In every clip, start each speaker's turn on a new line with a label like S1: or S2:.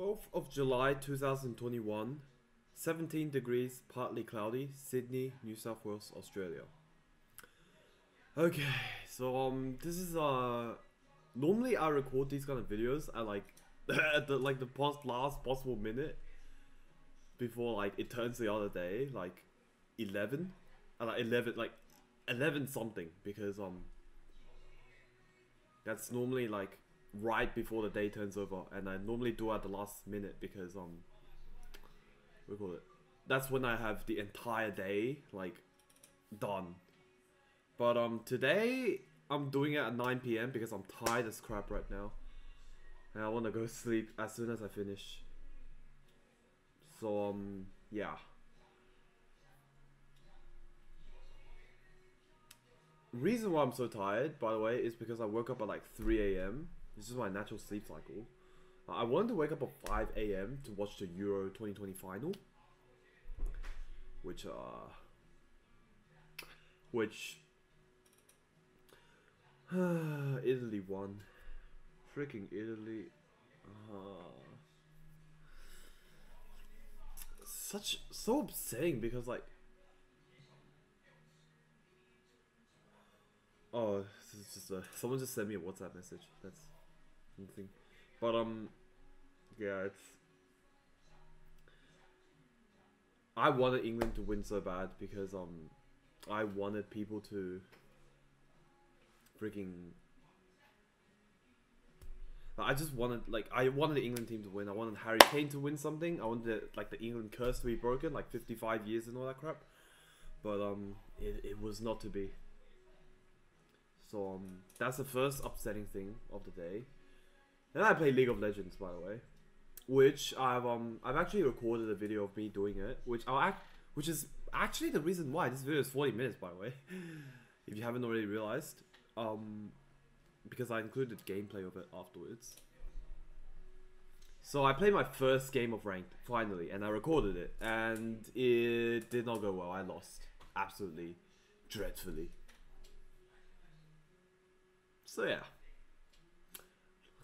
S1: 12th of July 2021, 17 degrees, partly cloudy, Sydney, New South Wales, Australia. Okay, so um, this is uh, normally I record these kind of videos at like at the like the past last possible minute before like it turns the other day, like 11, uh, like 11, like 11 something because um, that's normally like right before the day turns over, and I normally do at the last minute because um, we call it. That's when I have the entire day like done. But um, today I'm doing it at 9 p.m. because I'm tired as crap right now, and I want to go sleep as soon as I finish. So um, yeah. Reason why I'm so tired, by the way, is because I woke up at like 3 a.m. This is my natural sleep cycle. Uh, I wanted to wake up at 5 a.m. to watch the Euro 2020 final. Which, uh... Which... Italy won. Freaking Italy. Uh, such... So upsetting because, like... Oh, this is just a, someone just sent me a WhatsApp message. That's But um, yeah, it's. I wanted England to win so bad because um, I wanted people to. Freaking. I just wanted like I wanted the England team to win. I wanted Harry Kane to win something. I wanted like the England curse to be broken, like 55 years and all that crap. But um, it it was not to be. So um, that's the first upsetting thing of the day. Then I play League of Legends, by the way, which I've um I've actually recorded a video of me doing it, which I'll act, which is actually the reason why this video is 40 minutes, by the way, if you haven't already realized, um, because I included gameplay of it afterwards. So I played my first game of ranked finally, and I recorded it, and it did not go well. I lost absolutely dreadfully. So yeah.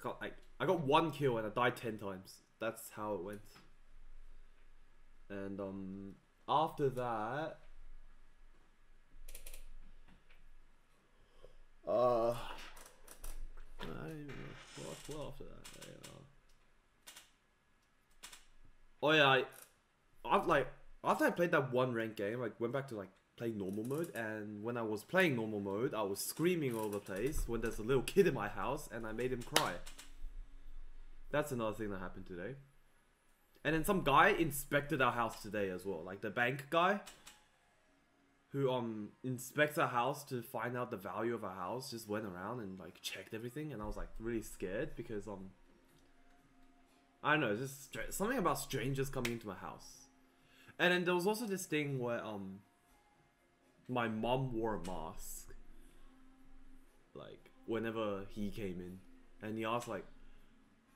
S1: I got like I got one kill and I died ten times. That's how it went. And um after that uh I don't even know what after that yeah. Oh yeah, I, I've like after I played that one ranked game, I went back to like playing normal mode and when I was playing normal mode I was screaming all over the place when there's a little kid in my house and I made him cry. That's another thing that happened today. And then some guy inspected our house today as well. Like the bank guy who um inspects our house to find out the value of our house just went around and like checked everything and I was like really scared because um I don't know, just something about strangers coming into my house. And then there was also this thing where um my mom wore a mask like whenever he came in. And he asked like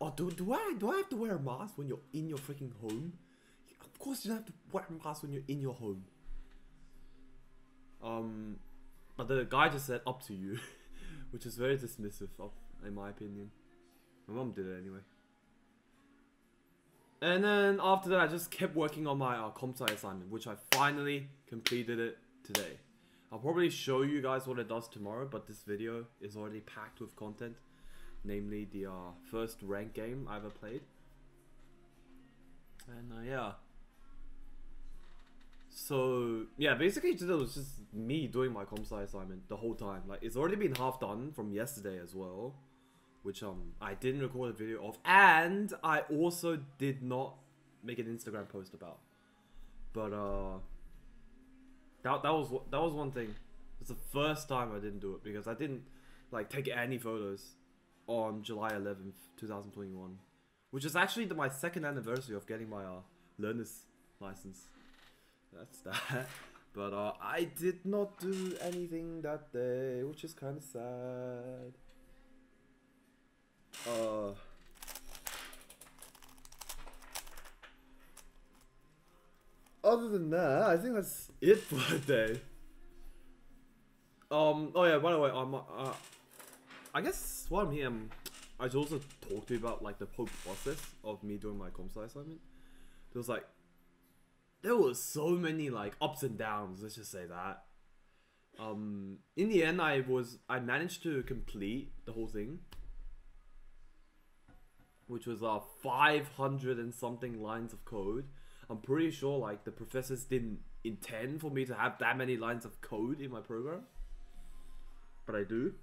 S1: oh do, do I do I have to wear a mask when you're in your freaking home? Of course you don't have to wear a mask when you're in your home. Um but the guy just said up to you which is very dismissive of in my opinion. My mom did it anyway. And then after that I just kept working on my uh, comp sci assignment which I finally completed it today. I'll probably show you guys what it does tomorrow, but this video is already packed with content, namely the uh, first rank game I ever played. And uh, yeah. So yeah, basically today was just me doing my comp sci assignment the whole time. Like it's already been half done from yesterday as well, which um I didn't record a video of, and I also did not make an Instagram post about. But uh that that was that was one thing. It's the first time I didn't do it because I didn't like take any photos on July 11th, 2021, which is actually the, my second anniversary of getting my uh, learner's license. That's that. But uh, I did not do anything that day, which is kind of sad. Uh. Other than that, I think that's it for the day. Um. Oh yeah. By the way, um. Uh, I guess while I'm here, um, I should also talk to you about like the whole process of me doing my comp sci assignment. There was like there was so many like ups and downs. Let's just say that. Um, in the end, I was I managed to complete the whole thing, which was uh 500 and something lines of code. I'm pretty sure like the professors didn't intend for me to have that many lines of code in my program, but I do.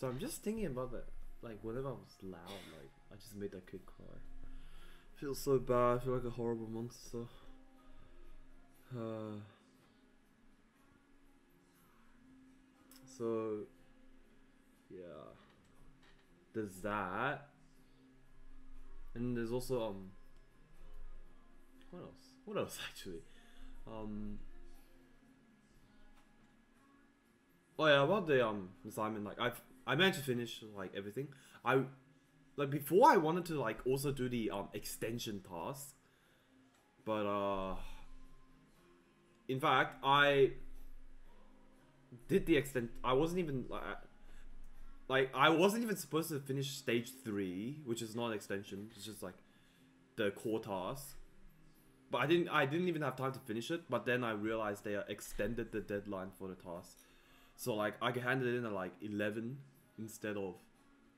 S1: So I'm just thinking about that. Like whenever I was loud, like I just made that kid cry. Feels so bad. I feel like a horrible monster. There's that, and there's also um. What else? What else actually? Um. Oh yeah, about the um assignment. Like I've I managed to finish like everything. I like before I wanted to like also do the um extension task, but uh, in fact I did the extent. I wasn't even like. Like I wasn't even supposed to finish stage three, which is not an extension. It's just like the core task. But I didn't. I didn't even have time to finish it. But then I realized they extended the deadline for the task. So like I could hand it in at like eleven instead of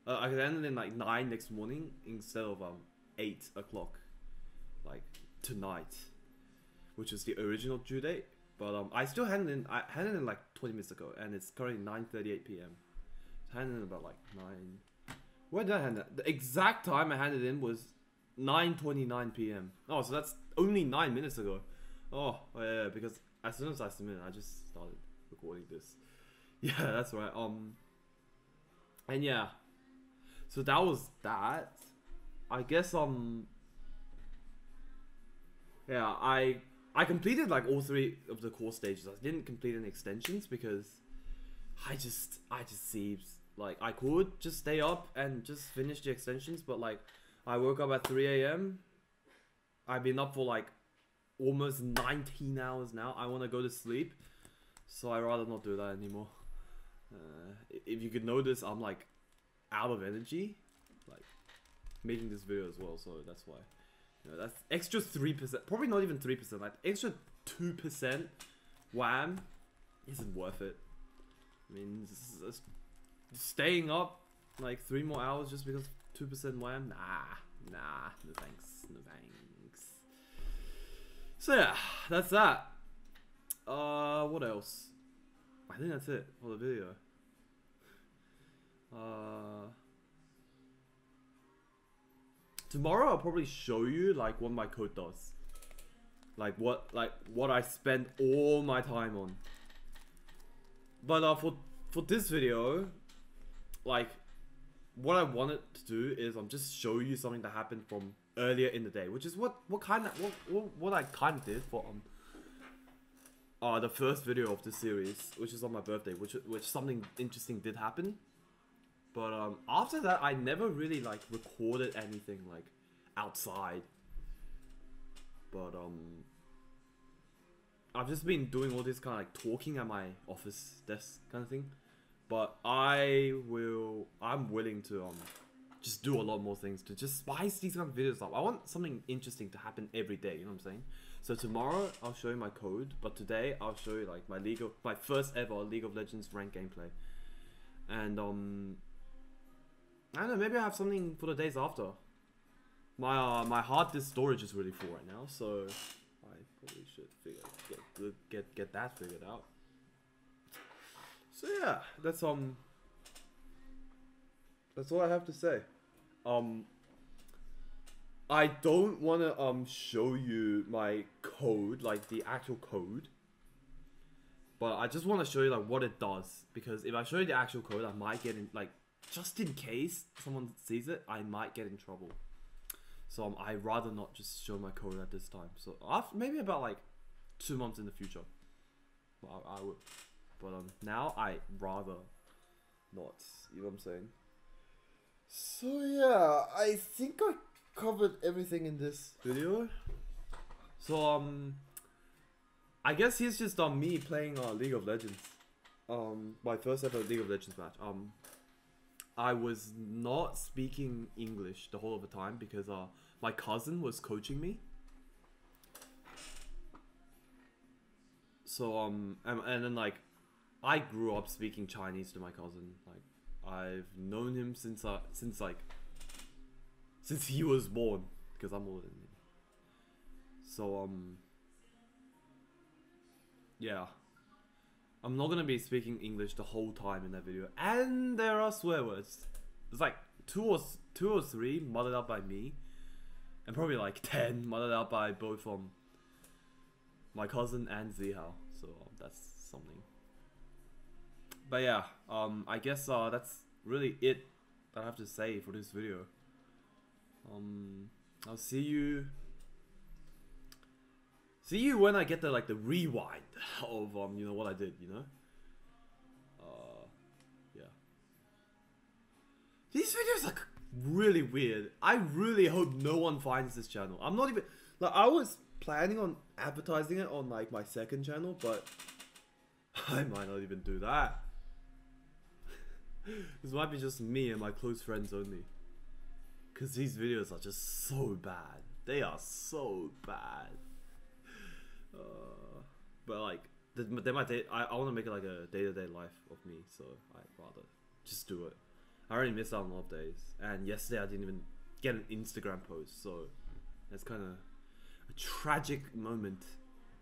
S1: uh, I it in like nine next morning instead of um eight o'clock, like tonight, which is the original due date. But um, I still handed in. I handed in like twenty minutes ago, and it's currently nine thirty-eight p.m. Handed in about like nine. Where did I hand it? The exact time I handed in was nine twenty-nine p.m. Oh, so that's only nine minutes ago. Oh, yeah, because as soon as I submitted, I just started recording this. Yeah, that's right. Um, and yeah, so that was that. I guess um. Yeah, I I completed like all three of the core stages. I didn't complete any extensions because I just I just seems like I could just stay up and just finish the extensions, but like I woke up at 3 a.m. I've been up for like almost 19 hours now. I want to go to sleep, so I rather not do that anymore. Uh, if you could notice, I'm like out of energy, like making this video as well. So that's why. You know, that's extra three percent. Probably not even three percent. Like extra two percent. Wham, isn't worth it. I mean, staying up like three more hours just because two percent wham. Nah, nah. No thanks. No thanks. So yeah, that's that. Uh, what else? I think that's it for the video. Uh, tomorrow I'll probably show you like what my code does. Like what like what I spend all my time on. But uh, for for this video, like what I wanted to do is I'm um, just show you something that happened from earlier in the day, which is what what kind of what what, what I kind of did for um uh, the first video of the series, which is on my birthday, which which something interesting did happen. But um, after that, I never really like recorded anything like outside. But um, I've just been doing all this kind of like talking at my office desk kind of thing. But I will, I'm willing to um, just do a lot more things to just spice these kind of videos up. I want something interesting to happen every day. You know what I'm saying? So tomorrow I'll show you my code, but today I'll show you like my League of my first ever League of Legends ranked gameplay. And um I don't know, maybe I have something for the days after. My uh, my hard disk storage is really full right now, so I probably should figure get get get that figured out. So yeah, that's um that's all I have to say. Um I don't want to um show you my code, like the actual code. But I just want to show you like what it does because if I show you the actual code, I might get in like just in case someone sees it, I might get in trouble. So um, I rather not just show my code at this time. So after, maybe about like two months in the future, I, I would. But um, now I rather not. You know what I'm saying? So yeah, I think I covered everything in this video. So um I guess he's just on me playing uh, League of Legends. Um, my first ever League of Legends match. Um, I was not speaking English the whole of the time because uh, my cousin was coaching me. So um, and, and then like, I grew up speaking Chinese to my cousin. Like, I've known him since uh, since like, since he was born because I'm older than him. So um, yeah. I'm not gonna be speaking English the whole time in that video, and there are swear words. It's like two or two or three modded out by me, and probably like ten modded out by both um my cousin and Zihao. But yeah, um, I guess uh, that's really it that I have to say for this video. Um, I'll see you See you when I get the like the rewind of um you know what I did, you know? Uh yeah. These videos are really weird. I really hope no one finds this channel. I'm not even like I was planning on advertising it on like my second channel, but I might not even do that. This might be just me and my close friends only. Cause these videos are just so bad. They are so bad. Uh, but like, they might. I, I want to make it like a day to day life of me, so I'd rather just do it. I already missed out on a lot of days, and yesterday I didn't even get an Instagram post, so that's kind of a tragic moment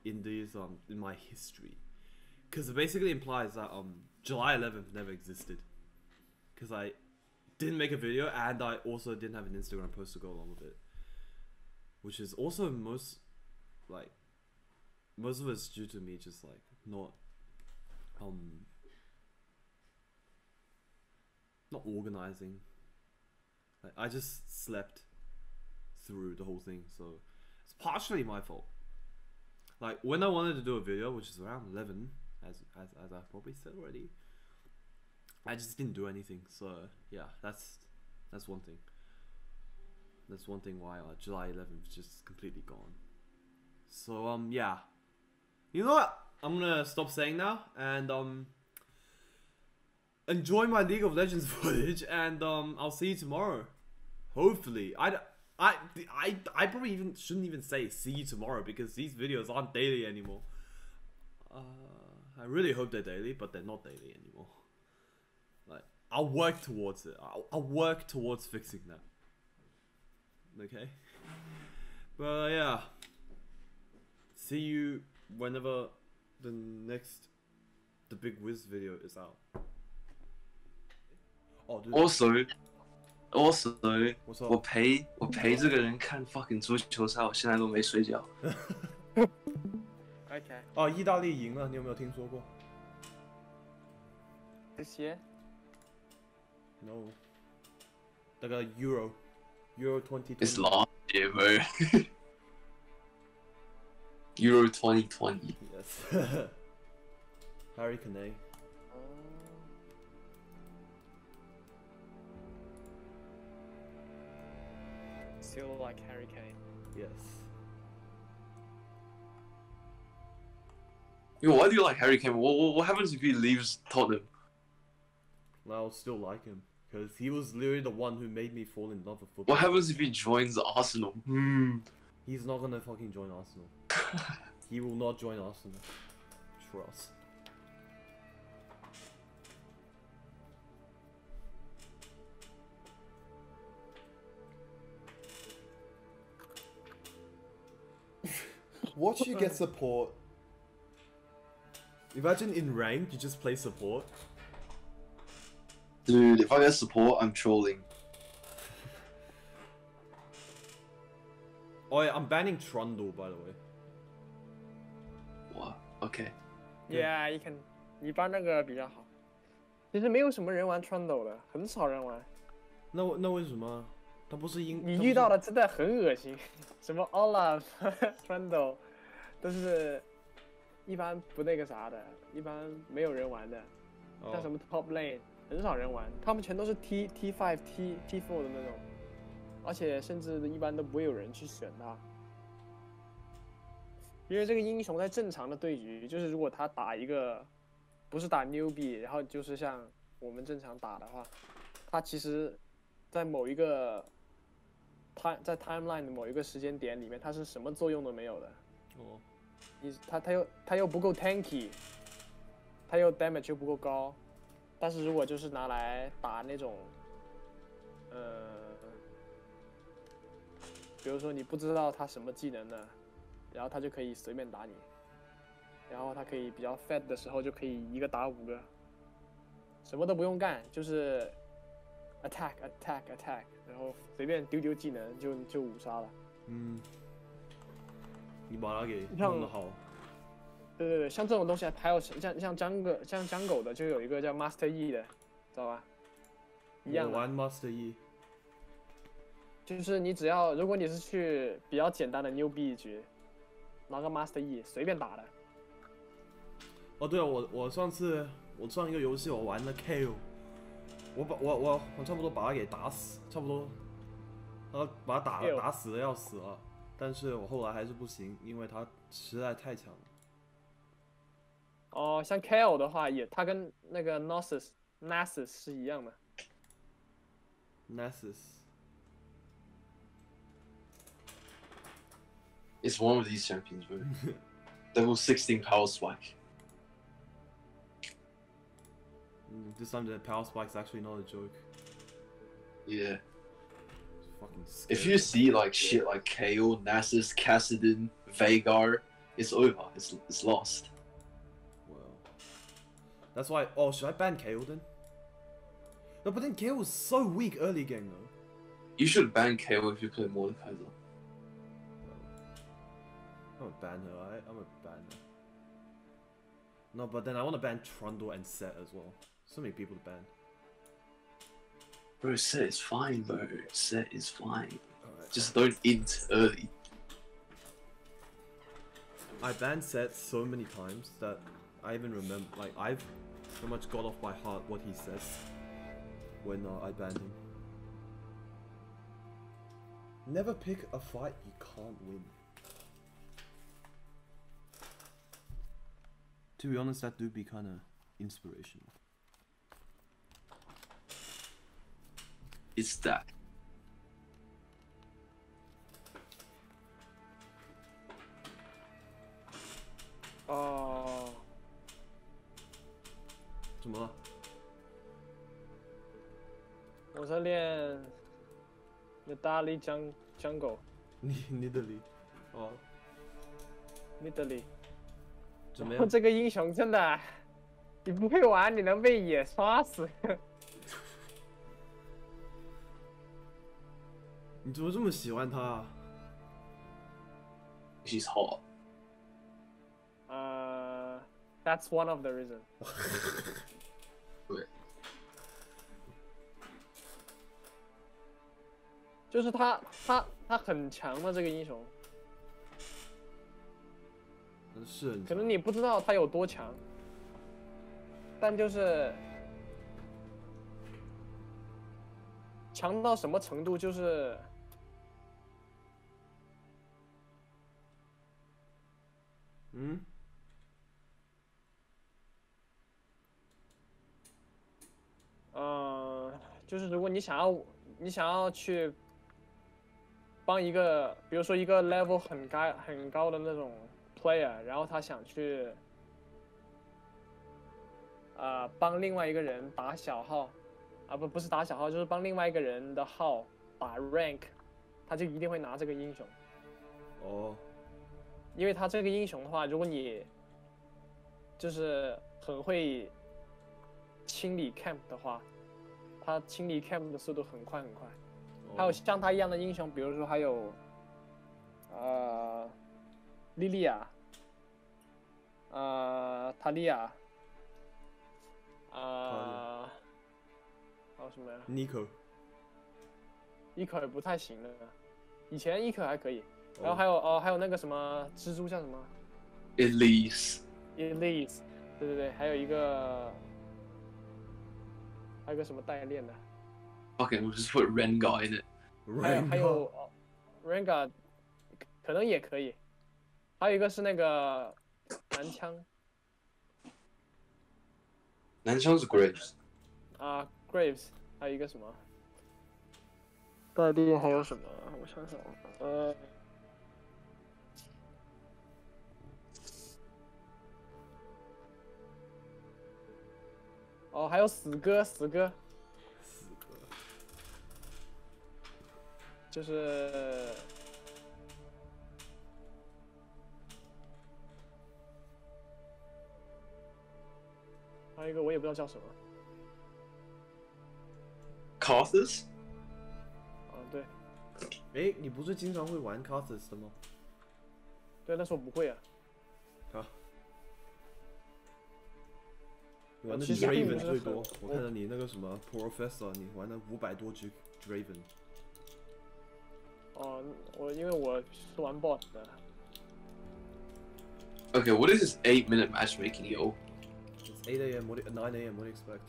S1: in these um in my history, because it basically implies that um July 11th never existed, because I didn't make a video and I also didn't have an Instagram post to go along with it, which is also most like most of it's due to me just like not um not organizing. Like, I just slept through the whole thing, so it's partially my fault. Like when I wanted to do a video, which is around eleven, as as as I probably said already, I just didn't do anything. So yeah, that's that's one thing. That's one thing why uh, July 11th just completely gone. So um yeah, you know what? I'm gonna stop saying now and um enjoy my League of Legends footage and um I'll see you tomorrow. Hopefully. I I I I probably even shouldn't even say see you tomorrow because these videos aren't daily anymore. Uh, I really hope they're daily, but they're not daily anymore. Like I'll work towards it. I'll, I'll work towards fixing that. Okay. But uh, yeah. See you whenever the next the big Wiz video is out. Oh, dude.
S2: Also, also，
S1: What's up?
S2: 我陪我陪这个人看 fucking 足球赛，我现在都没睡觉。
S3: OK，
S1: 哦，意大利赢了，你有没有听说过
S3: 这
S1: No. like a Euro, Euro 2020.
S2: It's long, year, bro. Euro 2020.
S1: Yes. Harry Kane.
S3: Still like Harry Kane.
S1: Yes.
S2: Yo, why do you like Harry Kane? What, what, what happens if he leaves Tottenham?
S1: I'll still like him because he was literally the one who made me fall in love with football.
S2: What happens if he joins Arsenal? Hmm.
S1: He's not gonna fucking join Arsenal. he will not join Arsenal. Trust. Watch you get support. Imagine in rank you just play support.
S2: Dude, if I get support, I'm trolling.
S1: Oh yeah, I'm banning Trundle by the way.
S2: What? Okay.
S1: Yeah.
S3: Yeah, you can，一般那个比较好。其实没有什么人玩 Trundle 的，很少人玩。
S1: 那那为什么？他不是英？
S3: 你遇到的真的很恶心，什么 Olaf、Trundle，都是一般不那个啥的，一般没有人玩的。像什
S1: 哦
S3: 么 Top Lane，很少人玩，他们全都是 T T five T T four 的那种，而且甚至一般都不会有人去选他。因为这个英雄在正常的对局，就是如果他打一个不是打 newbie，然后就是像我们正常打的话，他其实，在某一个 time 在 timeline 的某一个时间点里面，他是什么作用都没有的。
S1: 哦，
S3: 你他他又他又不够 tanky，他又 damage 又不够高，但是如果就是拿来打那种，呃，比如说你不知道他什么技能的，然后他就可以随便打你，然后他可以比较 fat 的时候就可以一个打五个，什么都不用干，就是 attack attack attack，然后随便丢丢技能就就五杀了。
S1: 嗯，你把它给
S3: 让
S1: 弄得好，
S3: 对对对，像这种东西还有像像江哥像江狗的，就有一个叫 Master E 的，知道吧？一样，
S1: 我玩 Master E，
S3: 就是你只要如果你是去比较简单的牛逼局，拿个 Master E 随便打的，
S1: 哦对啊，我我上次我上一个游戏我玩了 KO，我把我我我差不多把他给打死，差不多，他把他打打死的要死了，但是我后来还是不行，因为他实在太强了。
S3: 哦，像 KO 的话也，它跟那个 Noxus Nasus 是一样的。
S1: Nessus，
S2: It's one of these champions, bro. Level 16 power spike.
S1: Mm, this time the power spike's actually not a joke.
S2: Yeah.
S1: It's fucking
S2: If
S1: scary.
S2: you see like shit like KO, Nasus, Cassidon, Vagar, it's over. It's it's lost.
S1: That's why. Oh, should I ban KO then? No, but then KO was so weak early game though.
S2: You should ban KO if you play Mordekaiser.
S1: I'm gonna ban her. I, I'm gonna ban her. No, but then I want to ban Trundle and Set as well. So many people to ban.
S2: Bro, set is fine, bro. Set is fine.
S1: Alright.
S2: Just don't int early.
S1: I banned Set so many times that I even remember. Like I've pretty much got off by heart what he says when uh, I banned him. Never pick a fight you can't win. To be honest, that do be kind of inspirational.
S2: It's that.
S1: 怎么了？
S3: 我在练那大力江江狗
S1: 你你的力哦
S3: ，Midley。
S1: 怎么样？
S3: 这个英雄真的，你不会玩，你能被野刷死。
S1: 你怎么这么喜欢他、啊
S2: ？She's hot.
S3: 呃、t h a t s one of the reason。
S2: 对，
S3: 就是他他他很强的这个英雄，
S1: 嗯是
S3: 可能你不知道他有多强，但就是强到什么程度，就是
S1: 嗯，
S3: 呃，就是如果你想要你想要去帮一个，比如说一个 level 很高很高的那种 player，然后他想去呃帮另外一个人打小号，啊不不是打小号，就是帮另外一个人的号打 rank，他就一定会拿这个英雄。
S1: 哦，
S3: 因为他这个英雄的话，如果你就是很会清理 camp 的话，他清理 camp 的速度很快很快。还有
S1: 哦
S3: 像他一样的英雄，比如说还有呃莉莉娅，呃塔利亚，呃还有什么呀？
S1: 妮
S3: 可，妮可也不太行了，以前妮可还可以，然后
S1: 哦
S3: 还有哦还有那个什么蜘蛛叫什么
S2: ？Elise.
S3: Elise，对对对，还有一个，还有个什么代练的
S2: ，Fucking, we'll just put Rengar in it.
S3: 还有
S1: Rengar
S3: 还有哦 Rengar，可能也可以
S2: ，Rengar.
S3: 可能也可以
S2: ，Rengar.
S3: 可能也可以，还有一个是那个男枪
S2: 男枪是 Graves，
S3: 啊，Graves，还有一个什么？代练还有什么？我想想，呃，哦，还有死哥，死哥
S1: 四个。
S3: 就是还有一个我也不知道叫什么啊，对
S1: 哎，你不是经常会玩 Carthus 的吗？
S3: 对，但是我不会啊，
S1: 啊。玩的
S3: 其实并不
S1: Draven
S3: 是很
S1: 最多，我
S3: 我
S1: 看到你那个什么 Professor，你玩了五百多只 Draven。
S3: 哦，我因为我是玩 bot 的，
S2: Okay, what is this eight minute matchmaking, yo?
S1: It's 8 a.m. What do, 9 a.m. What do you expect?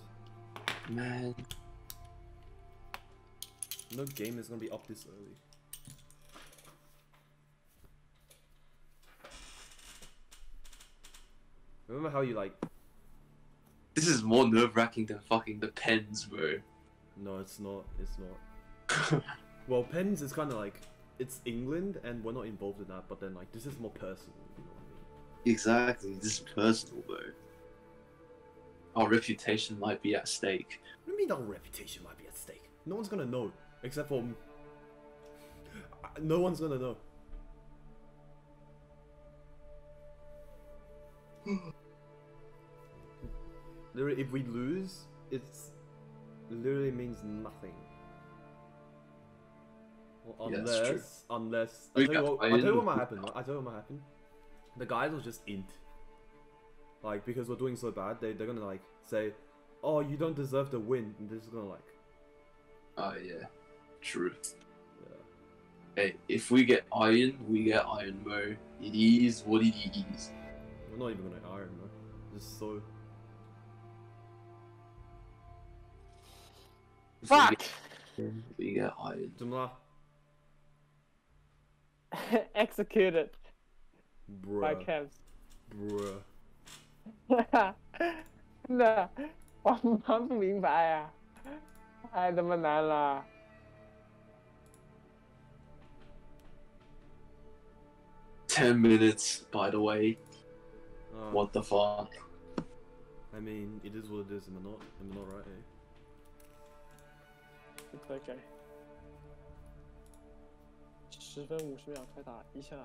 S2: Man.
S1: No game is gonna be up this early. Remember how you like?
S2: this is more nerve wracking than fucking the pens, bro.
S1: No, it's not. It's not. well, pens is kind of like it's England, and we're not involved in that. But then like this is more personal. You know what I mean?
S2: Exactly, this is personal, bro. Our reputation might be at stake.
S1: What do you mean our reputation might be at stake? No one's gonna know, except for. No one's gonna know. Literally, if we lose, it's literally means nothing. Well,
S2: Yeah, true.
S1: unless, unless I tell what, I tell you what might happen. I tell you what might happen. The guys will just int. Like because we're doing so bad, they they're gonna like say, "Oh, you don't deserve the win." And they're just gonna like,
S2: Oh, yeah. True.
S1: yeah.
S2: Hey, if we get iron, we get iron, bro. It is what it is.
S1: we're not even gonna iron, man. Just so.
S3: fuck，
S2: get iron, We get iron.
S1: 怎么了
S3: executed by
S1: Bruh.
S3: Cavs，
S1: Bruh.
S3: 真的，我忙不明白呀、太他妈难了。
S2: Ten minutes, by the way.
S1: Uh,
S2: What the fuck?
S1: I mean, it is what it is. Am I not? Am I not right? Eh?
S3: It's okay。十分五十秒开打，一下、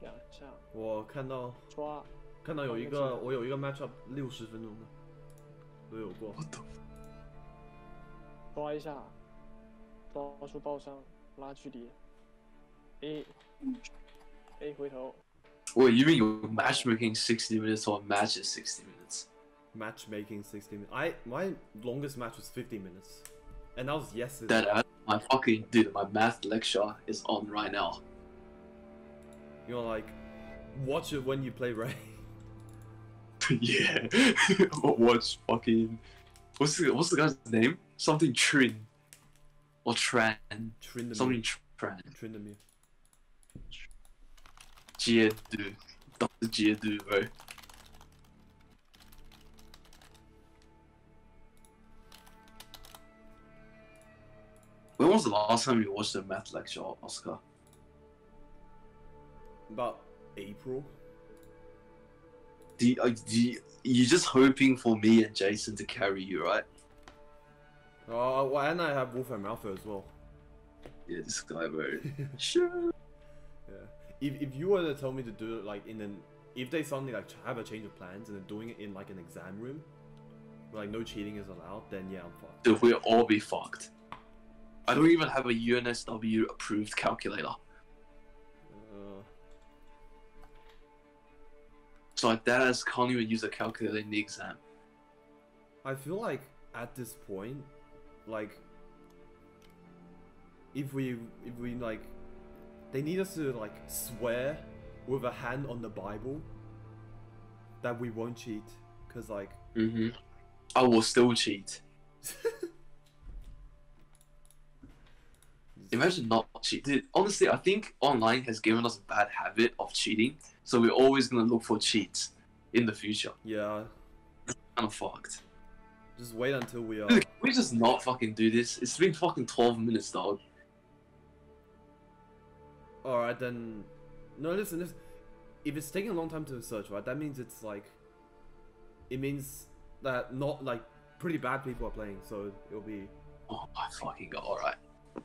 S3: 两下
S1: 我看到
S3: 抓，
S1: 看到有一个我有一个 matchup 六十分钟的，都有过。
S3: 抓一下，抓出爆伤，拉距离，A A 回头
S2: ，Wait, you mean you're matchmaking 60 minutes or a match is 60 minutes?
S1: Matchmaking 60 minutes. I my longest match was 50 minutes, and that was yesterday.
S2: That uh, my fucking dude, my math lecture is on right now.
S1: You know, like watch it when you play Ray.
S2: yeah. What's fucking what's the what's the guy's name? Something Trin. Or Tran.
S1: Trindamere.
S2: Something Tran.
S1: Trindamere.
S2: Jiedu. Dr. Jiedu, bro. Was the last time you watched a math lecture, Oscar?
S1: About April.
S2: Do you, uh, do you, you're just hoping for me and Jason to carry you, right?
S1: Oh, well, and I have Wolf and Malfoy as well.
S2: Yeah, this guy, bro. sure.
S1: Yeah. If, if you were to tell me to do it like in an if they suddenly like have a change of plans and they're doing it in like an exam room, where like no cheating is allowed, then yeah, I'm fucked.
S2: Dude, we'll all be fucked. I don't even have a UNSW approved calculator.
S1: Uh,
S2: So my dad can't even use a calculator in the exam.
S1: I feel like at this point, like if we if we like they need us to like swear with a hand on the Bible that we won't cheat. Cause like
S2: Mm-hmm. I will still cheat. Imagine not cheating. Honestly, I think online has given us a bad habit of cheating so we're always gonna look for cheats in the future.
S1: Yeah,
S2: Kind of fucked.
S1: just wait until we are.
S2: Dude, can we just not fucking do this? It's been fucking 12 minutes, dog.
S1: All right then. No, listen, listen. If it's taking a long time to search, right? That means it's like. It means that not like pretty bad people are playing, so it'll be.
S2: Oh my fucking god, alright.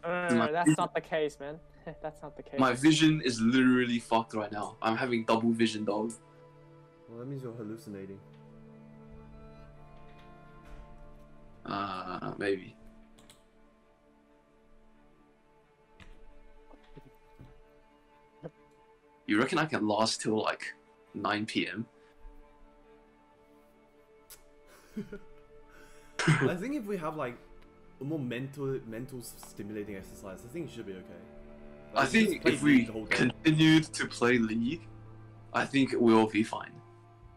S3: Uh,
S2: My-
S3: that's not the case, man. that's not the case.
S2: My vision is literally fucked right now. I'm having double vision, dog.
S1: Well, that means you're hallucinating.
S2: Uh, maybe. You reckon I can last till like 9 p.m.?
S1: I think if we have like a more mental, mental stimulating exercise, I think it should be okay.
S2: I
S1: Like, just
S2: think if we
S1: the whole day.
S2: continued to play League, I think we'll be fine.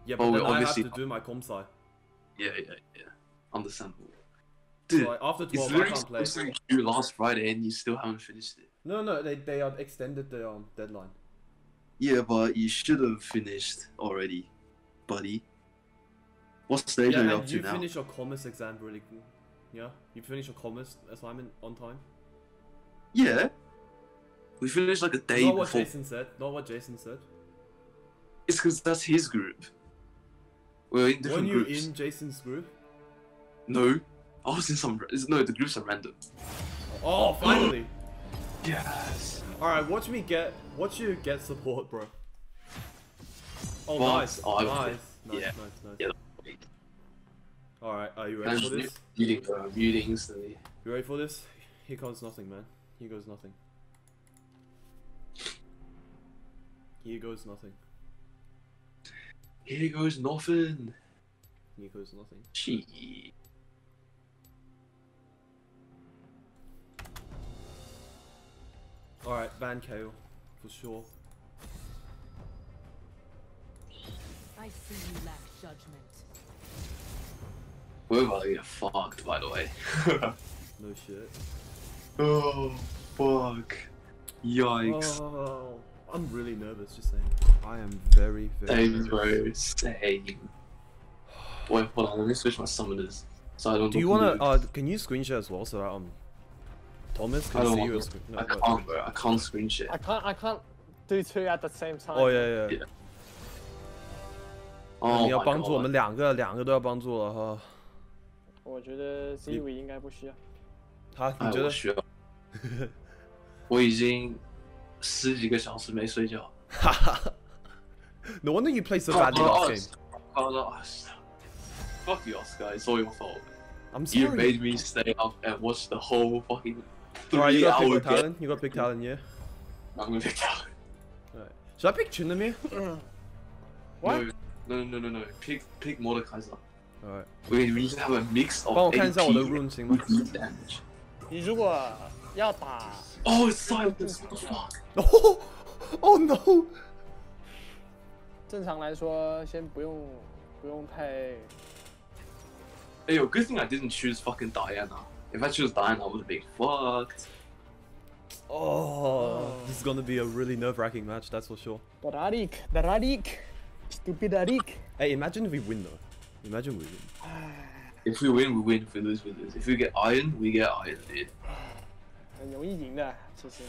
S1: yeah, but
S2: we
S1: then I have to do my comp sci.
S2: Yeah, yeah, yeah. Understandable.
S1: So
S2: Dude,
S1: like after
S2: it's
S1: twelve, I
S2: literally
S1: can't play.
S2: supposed to be last Friday and you still haven't finished it.
S1: No, no, they they extended the um, deadline.
S2: Yeah, but you should have finished already, buddy. What stage
S1: Yeah,
S2: are you up to
S1: you
S2: now?
S1: finish your commerce exam really. Yeah, you finished your commerce assignment on time.
S2: Yeah. We finished like a day
S1: Not what
S2: before.
S1: Jason said. Not what Jason said.
S2: It's because that's his group. We're in different
S1: When you
S2: groups.
S1: in Jason's group?
S2: No, I was in some. No, the groups are random.
S1: Oh, finally!
S2: Yes.
S1: All right, watch me get. Watch you get support, bro. Oh,
S2: Well,
S1: nice,
S2: I-
S1: nice, nice,
S2: yeah.
S1: nice, nice.
S2: Yeah.
S1: All right, are you ready for this?
S2: Muting, uh, muting instantly.
S1: You ready for this? Here comes nothing, man. Here goes nothing. Here goes nothing.
S2: Here goes nothing.
S1: Here goes nothing.
S2: Gee.
S1: All right, ban KO for sure.
S4: I see you lack judgment.
S2: We're about to get fucked, by the way.
S1: No shit.
S2: oh, fuck. Yikes.
S1: Oh, I'm really nervous. Just saying. I am very, very.
S2: Same,
S1: nervous.
S2: bro. Same. Wait, hold on. Let me switch my summoners. So I don't.
S1: Do you
S2: look
S1: wanna?
S2: weird.
S1: Uh, can you screen share as well so that um, Thomas
S2: I
S1: can
S2: don't
S1: see
S2: want
S1: your
S2: to.
S1: screen? No,
S2: I
S1: wait.
S2: can't, bro. I can't screen share.
S3: I can't. I can't do two at the same time.
S1: Oh yeah yeah.
S2: Yeah. Oh
S1: 你要
S2: my
S1: 帮助我们
S2: god.
S1: 两个，两个都要帮助了哈。
S3: 我觉得 Z 位应该不需要。
S1: 好，
S2: 哎，
S1: 你觉得
S2: 我？需要。我已经十几个小时没睡觉。
S1: 哈哈 no wonder you play so badly last game.
S2: Oh, Fuck you, Oscar. It's all your fault.
S1: I'm sorry.
S2: You made me stay up and watch the whole fucking
S1: Alright, you
S2: three
S1: got
S2: hour
S1: big
S2: game.
S1: talent. You got big talent, yeah.
S2: I'm gonna pick.
S1: Alright. Should I pick Tryndamere?
S3: What?
S2: No, no, no, no, no. Pick, pick Mordekaiser.
S1: Alright.
S2: We, we need to have a mix of
S1: 帮我看一下我的
S2: AP
S1: rune 行吗
S2: with damage.
S3: 你如果要打
S2: Oh, it's silence. What the fuck?
S1: Oh, oh no!
S3: 正常来说，先不用不用太
S2: Hey, yo, good thing I didn't choose fucking Diana. If I chose Diana, I would have been fucked.
S1: Oh, this is gonna be a really nerve-wracking match, that's for sure.
S3: Drarik Drarik stupid Drarik。
S1: Hey, imagine if we win though. Imagine we win.
S2: If we win, we win. If we lose, we lose. If we get iron, we get iron, dude.
S3: 很容易赢的，其实。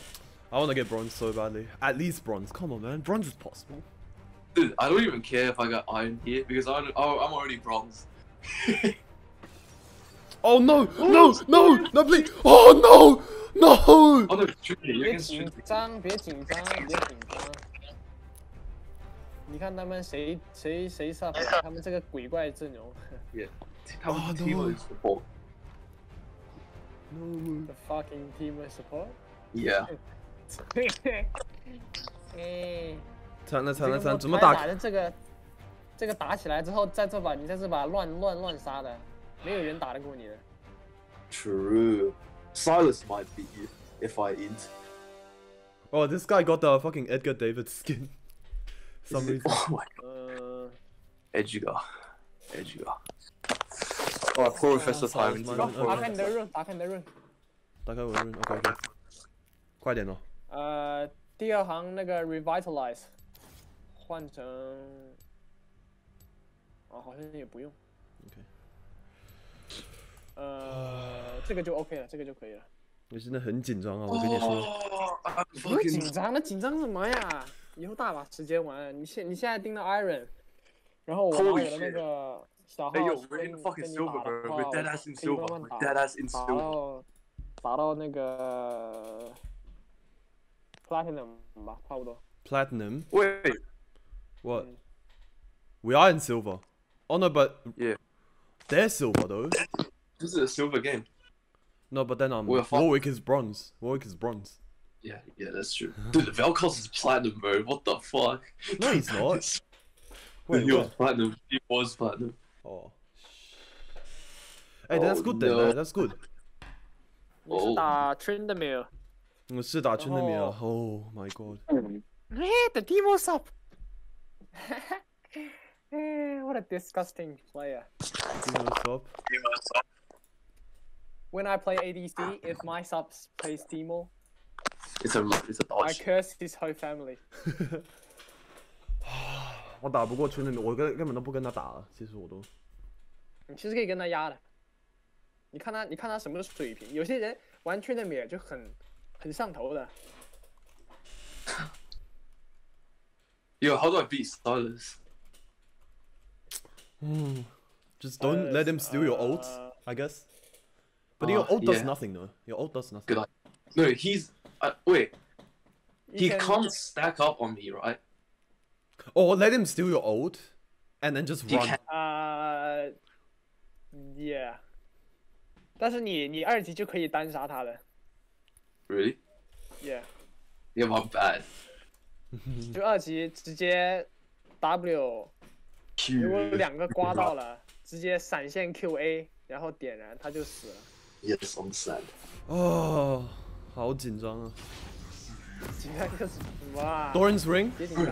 S1: I wanna get bronze so badly. At least bronze. Come on, man. Bronze is possible.
S2: Dude, I don't even care if I got iron here because I'm, oh, I'm already bronze.
S1: Oh no! No! No! No, please! Oh no! No!
S2: Oh no, Trinity, you're
S3: 别
S2: against
S3: 紧
S2: Trinity.
S3: 张，别紧张，别紧张。 你看他们谁谁谁 sub，他们这个鬼怪阵容
S1: Oh,
S2: much team
S1: no.
S2: is support?
S3: No.，the fucking team support。
S2: Yeah.
S3: 哎，
S1: 惨了惨了惨怎么打
S3: 打的这个这个打起来之后，在这把你在这把乱乱乱杀的，没有人打得过你的。
S2: True. Silas might beat you if I int.
S1: Oh, this guy got the fucking Edgar David skin. Some reason.
S2: Oh my god.
S3: 嗯
S2: ，Edgar. Edgar. Alright, poor Professor
S1: Silas
S2: Tyrant.
S1: might
S3: 打开你的润，打开你的润。
S1: 打开我的 rune. OK OK。快点哦。
S3: 呃，第二行那个 revitalize，换成，哦，好像也不用。
S1: OK
S3: 呃，这个就 OK 了，这个就可以了。
S1: 我现在很紧张啊，我跟你说，
S3: 不用紧张，那紧张什么呀？以后大把时间玩。你现你现在盯着 Iron，然后我
S2: Holy
S3: 拿我的那
S2: shit
S3: 个小号
S2: Hey yo,
S3: 跟
S2: we're in
S3: 跟
S2: fucking
S3: 你
S2: silver,
S3: 打的
S2: bro.
S3: 话
S2: We're
S3: 我
S2: dead ass in
S3: 可以慢
S2: silver.
S3: 慢
S2: We're
S3: 打
S2: dead ass in
S3: 打
S2: silver.
S3: 到打到那个 Platinum 吧，差不多。
S1: platinum
S2: Wait,
S1: what
S3: Mm.
S1: we are in silver oh no but
S2: Yeah.
S1: they're silver though
S2: this is a silver game.
S1: no but then um
S2: We're fu-
S1: Warwick is bronze Warwick is bronze
S2: Yeah, yeah, that's true. Dude, the Velcos is platinum, bro. What the fuck?
S1: no he's not wait
S2: he was
S1: what
S2: platinum. He was platinum.
S1: oh hey that's
S2: Oh,
S1: good then
S2: no.
S1: uh, that's good
S3: 你是
S2: 哦
S3: 打 Tryndamere？
S1: 我是打圈的米啊
S3: 然后
S1: oh my god
S3: 哎，the demo's up 哎，what a disgusting player.
S1: What's up
S3: When I play ADC, if my sub plays Teemo,
S2: It's a it's a
S3: I
S2: dodge.
S3: curse his whole family.
S1: 我打不过圈的米我根根本都不跟他打了其实我都
S3: 你其实可以跟他压的。你看他，你看他什么水平？有些人玩 Tryndamere 就很很上头的。
S2: Yo, how do I beat Stylus?
S1: just don't let him steal your ult
S3: Uh,
S1: I guess but your
S2: uh,
S1: ult does
S2: yeah.
S1: nothing though your ult does nothing
S2: Good eye. No, he's uh, wait.
S3: you
S2: He
S3: can-
S2: can't stack up on me, right?
S1: or let him steal your ult and then just
S2: He
S1: run
S2: can.
S3: 啊、y e a h 但是你你二级就可以单杀他的
S2: Really?
S3: ，Yeah，
S2: Yeah, my bad.
S3: 就二级直接 W，如果
S2: Q.
S3: 两个刮到了，直接闪现 QA，然后点燃他就死了。
S2: Yes, I'm sad.
S1: 哦， 好紧张啊
S3: 紧张个什么啊
S1: ？！Doran's ring，
S3: 别紧张。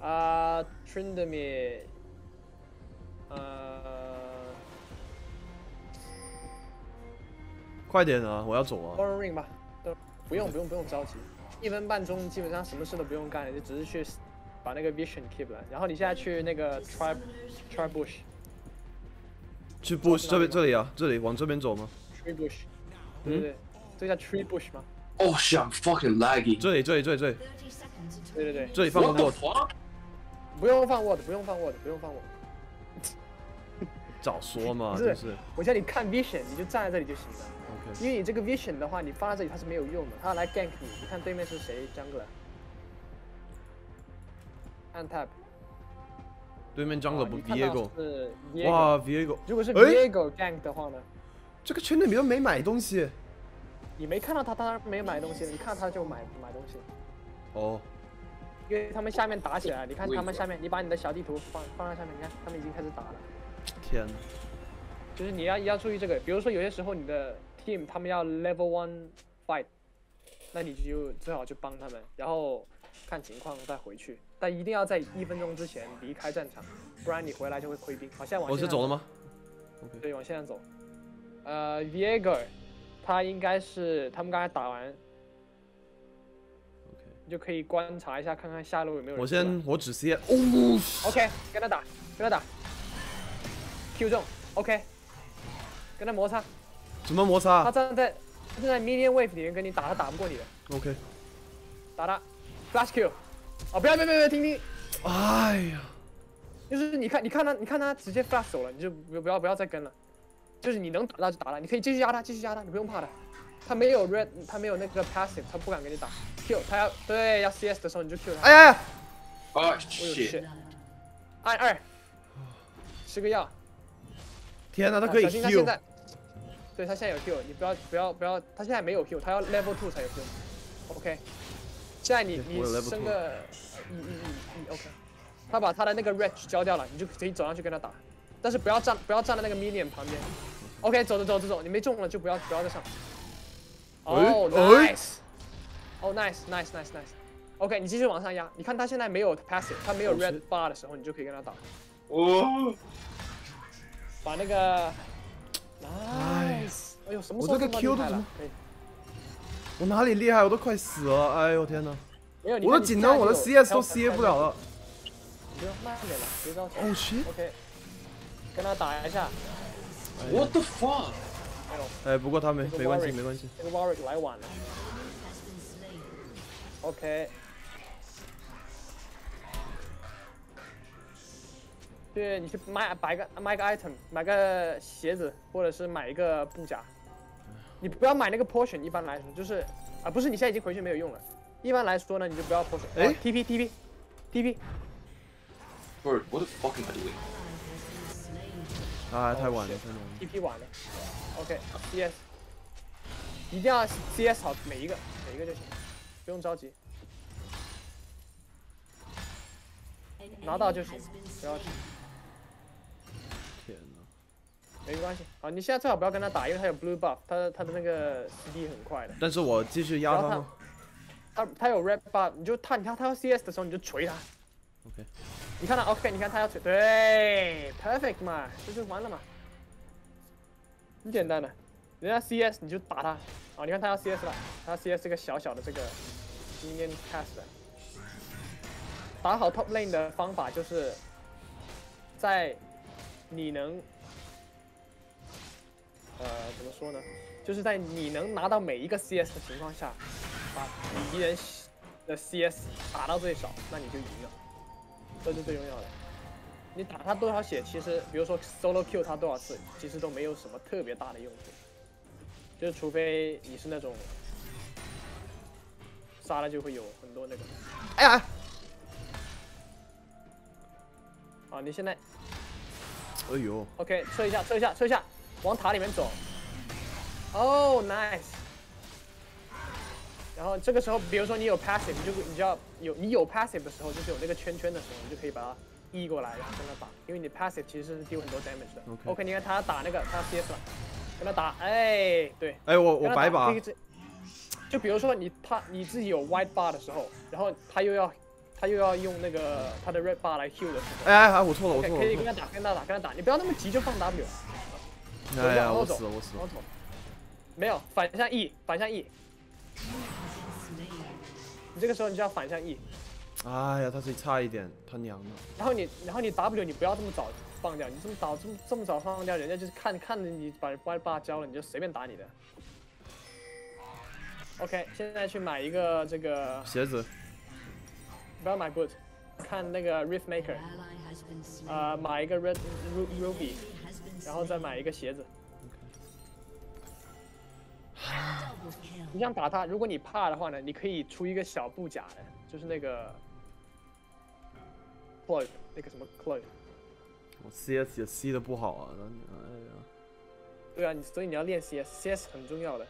S3: 啊、t r i n d a m e 呃
S1: 快点啊！我要走啊
S3: ！，Doran Ring 吧，都不用不用不用着急，一分半钟基本上什么事都不用干，就只是去把那个 Vision keep 了。然后你现在去那个 Tribe Tribe Bush，
S1: 去 bush 这边这里啊，这里往这边走吗
S3: ？Tree Bush，对对对，这叫 Tree Bush 吗
S2: ？Oh shit, I'm fucking lagging.
S1: 这里这里这里这里
S3: 对对对，
S1: 这里放个
S2: What the
S1: ward，
S3: 不用放 word，不用放 word，不用放 word。
S1: 早说嘛，
S3: 不是
S1: 真是。
S3: 我叫你看 Vision，你就站在这里就行了。
S1: OK，
S3: 因为你这个 Vision 的话，你放在这里它是没有用的，它要来 gank 你。你看对面是谁？Jungler。按 tab。
S1: 对面 jungle 不 Viego。哇 Viego，
S3: 如果是
S1: 哎
S3: Viego gank 的话呢，
S1: 这个圈内你都没买东西。
S3: 你没看到他，他没买东西，你看到他就买买东西。
S1: 哦，
S3: 因为他们下面打起来，你看他们下面，你把你的小地图放放在下面，你看他们已经开始打了。
S1: 天，
S3: 就是你要要注意这个，比如说有些时候你的 team 他们要 level one fight，那你就最好去帮他们，然后看情况再回去，但一定要在一分钟之前离开战场，不然你回来就会亏兵。好，现在往
S1: 我是走了吗？
S3: 对，往线上走。呃，Viego，他应该是他们刚才打完，你就可以观察一下，看看下路有没有人
S1: 我。先我只 C，哦
S3: ，OK，跟他打，跟他打，Q 中，OK，跟他摩擦。
S1: 怎么摩擦？
S3: 他站在他站在 medium wave 里面跟你打，他打不过你的
S1: ，？OK，
S3: 打他，flash Q，哦，不要不要不要，听听，
S1: 哎呀，
S3: 就是你看你看他你看他直接 flash 走了，你就不不要不要再跟了，就是你能打他就打了，你可以继续压他，继续压他，你不用怕他，他没有 red，他没有那个 passive，他不敢给你打，Q，他要对要 CS 的时候你就 Q 他，
S1: 哎呀呀
S2: ，Oh
S3: 我有
S2: shit.
S3: shit，按二，吃个药，
S1: 天哪，他可以
S3: 啊小心他现在，对他现在有 Q，你不要不要不要，他现在没有 Q，他要 level two 才有 Q，OK，、现在你你升个一一一一 OK，他把他的那个 range 交掉了，你就可以走上去跟他打，但是不要站不要站在那个 minion 旁边，OK，走走走走走，你没中了就不要不要再上。哦、
S1: 哎
S3: nice，哦、nice nice nice nice。OK，你继续往上压。你看他现在没有 passive，他没有
S1: Oh,
S3: red bar 的时候，你就可以跟他打。
S2: Oh.
S3: 把那个
S1: 哎
S3: nice，哎呦，什么时候
S1: 我这个
S3: 么
S1: Q
S3: 厉害了？可以
S1: 我哪里厉害？我都快死了！哎呦天哪！
S3: 没有，
S1: 我都紧张，我的 CS 都
S3: C
S1: CA 不了，了。
S3: 慢点了，别着急。
S1: Oh
S3: shit！OK，跟他打一下。
S2: What the fuck？
S1: 哎不过他没没关系没关系。
S3: 这个 Warwick 来晚了。OK。对，你去买买个买个 item，买个鞋子，或者是买一个布甲。你不要买那个 potion，一般来说就是啊，不是你现在已经回去没有用了。一般来说呢，你就不要 potion。
S1: 哎
S3: 哦，TP TP
S2: TP，Bird, what the fuck am I doing?
S1: 啊，太晚了，太晚了。
S3: TP 晚了。OK，CS，一定要 CS 好每一个每一个就行，不用着急，拿到就行，不要急，
S1: 天哪！
S3: 没关系。好，你现在最好不要跟他打，因为他有 blue buff，他的他的那个 CD 很快的。
S1: 但是我继续压他吗
S3: 他他有 red buff，你就他你看他要 CS 的时候你就锤他。
S1: ？OK。
S3: 你看他 OK，你看他要锤，对，perfect 嘛，这就完了嘛，很简单的。人家 CS 你就打他，啊，你看他要 CS 了，他 CS 这个小小的这个经验 cast 的。打好 top lane 的方法就是，在你能，呃，怎么说呢？就是在你能拿到每一个 CS 的情况下，把敌人的 CS 打到最少，那你就赢了。这是最重要的。你打他多少血，其实比如说 solo Q 他多少次，其实都没有什么特别大的用处。就是除非你是那种杀了就会有很多那个
S1: 哎呀！
S3: 啊，你现在
S1: 哎呦
S3: ，OK 撤一下，撤一下，撤一下，往塔里面走。哦、nice。然后这个时候，比如说你有 passive，你就你就要有你有 passive 的时候，就是有那个圈圈的时候，你就可以把它 E 过来，然后跟他打，因为你 passive 其实是丢很多 damage 的。
S1: OK
S3: 你看他要打那个，他要 CS 了，跟他打，哎，对，
S1: 哎，我我白把
S3: 就比如说你他你自己有 white bar 的时候，然后他又要他又要用那个他的 red bar 来 heal 的时候
S1: 哎哎哎，我错了，我错了。
S3: 可以跟他打，跟他打，跟他打，你不要那么急就放 W。
S1: 哎呀，我死了，我死了。
S3: 往走。没有，反向 E，反向 E。你这个时候你就要反向 E，
S1: 哎呀，他是差一点，他娘的。
S3: 然后你，然后你 W 你不要这么早放掉，你这么早这么这么早放掉，人家就是看看着你把 Y 把交了，你就随便打你的。OK，现在去买一个这个，
S1: 鞋子，
S3: 不要买 boot，看那个 Rift Maker，呃，买一个 Red Ruby，然后再买一个鞋子。你想打他，如果你怕的话呢，你可以出一个小布甲的，就是那个 cloak，那个什么 cloak。
S1: 我 CS 也 C 的不好啊，那哎呀，
S3: 对啊，你所以你要练 CS，CS 很重要的。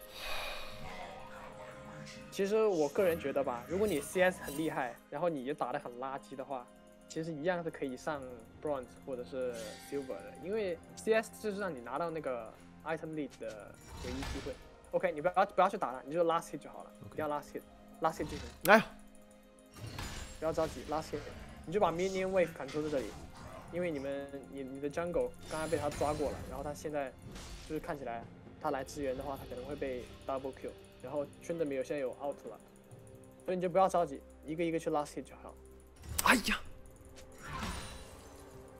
S3: 其实我个人觉得吧，如果你 CS 很厉害，然后你也打得很垃圾的话，其实一样是可以上 Bronze 或者是 Silver 的，因为 CS 就是让你拿到那个 Item Lead 的唯一机会。OK，你不要不要去打他，你就 Last Hit 就好了
S1: OK
S3: 不要 Last Hit，Last Hit 就行，
S1: 来，
S3: 不要着急，Last Hit，你就把 Minion Wave 砍出在这里，因为你们你你的 Jungle 刚才被他抓过了，然后他现在就是看起来他来支援的话，他可能会被 Double Kill，然后圈的没有现在有 Out 了，所以你就不要着急，一个一个去 Last Hit 就好。
S1: 哎呀，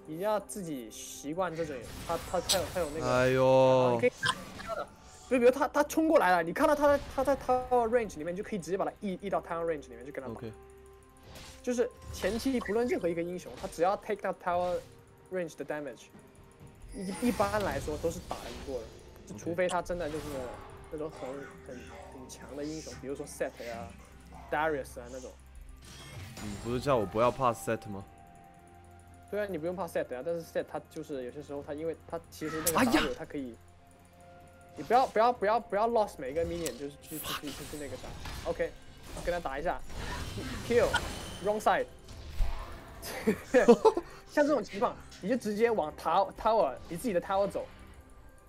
S3: 你一定要自己习惯这种，他他他有他有那个，
S1: 哎呦。
S3: 你可，以他的，就比如他他冲过来了，你看到他在他在 tower range 里面，你就可以直接把他移移到 tower range 里面去跟他打。
S1: OK，
S3: 就是前期不论任何一个英雄，他只要 take 到 tower range 的 damage，一一般来说都是打得过的，就除非他真的就是那种很很很强的英雄，比如说 Set 啊、Darius 啊那种。
S1: 你不是叫我不要怕 set 吗？
S3: 虽然你不用怕 set 啊，但是 set 他就是有些时候他因为他其实那个
S1: 哎呀
S3: W 它可以，你不要不要不要不要 lost 每一个 minion 就是去去去去去那个啥，OK，跟他打一下，kill wrong side，像这种情况你就直接往 tower tower 你自己的 tower 走，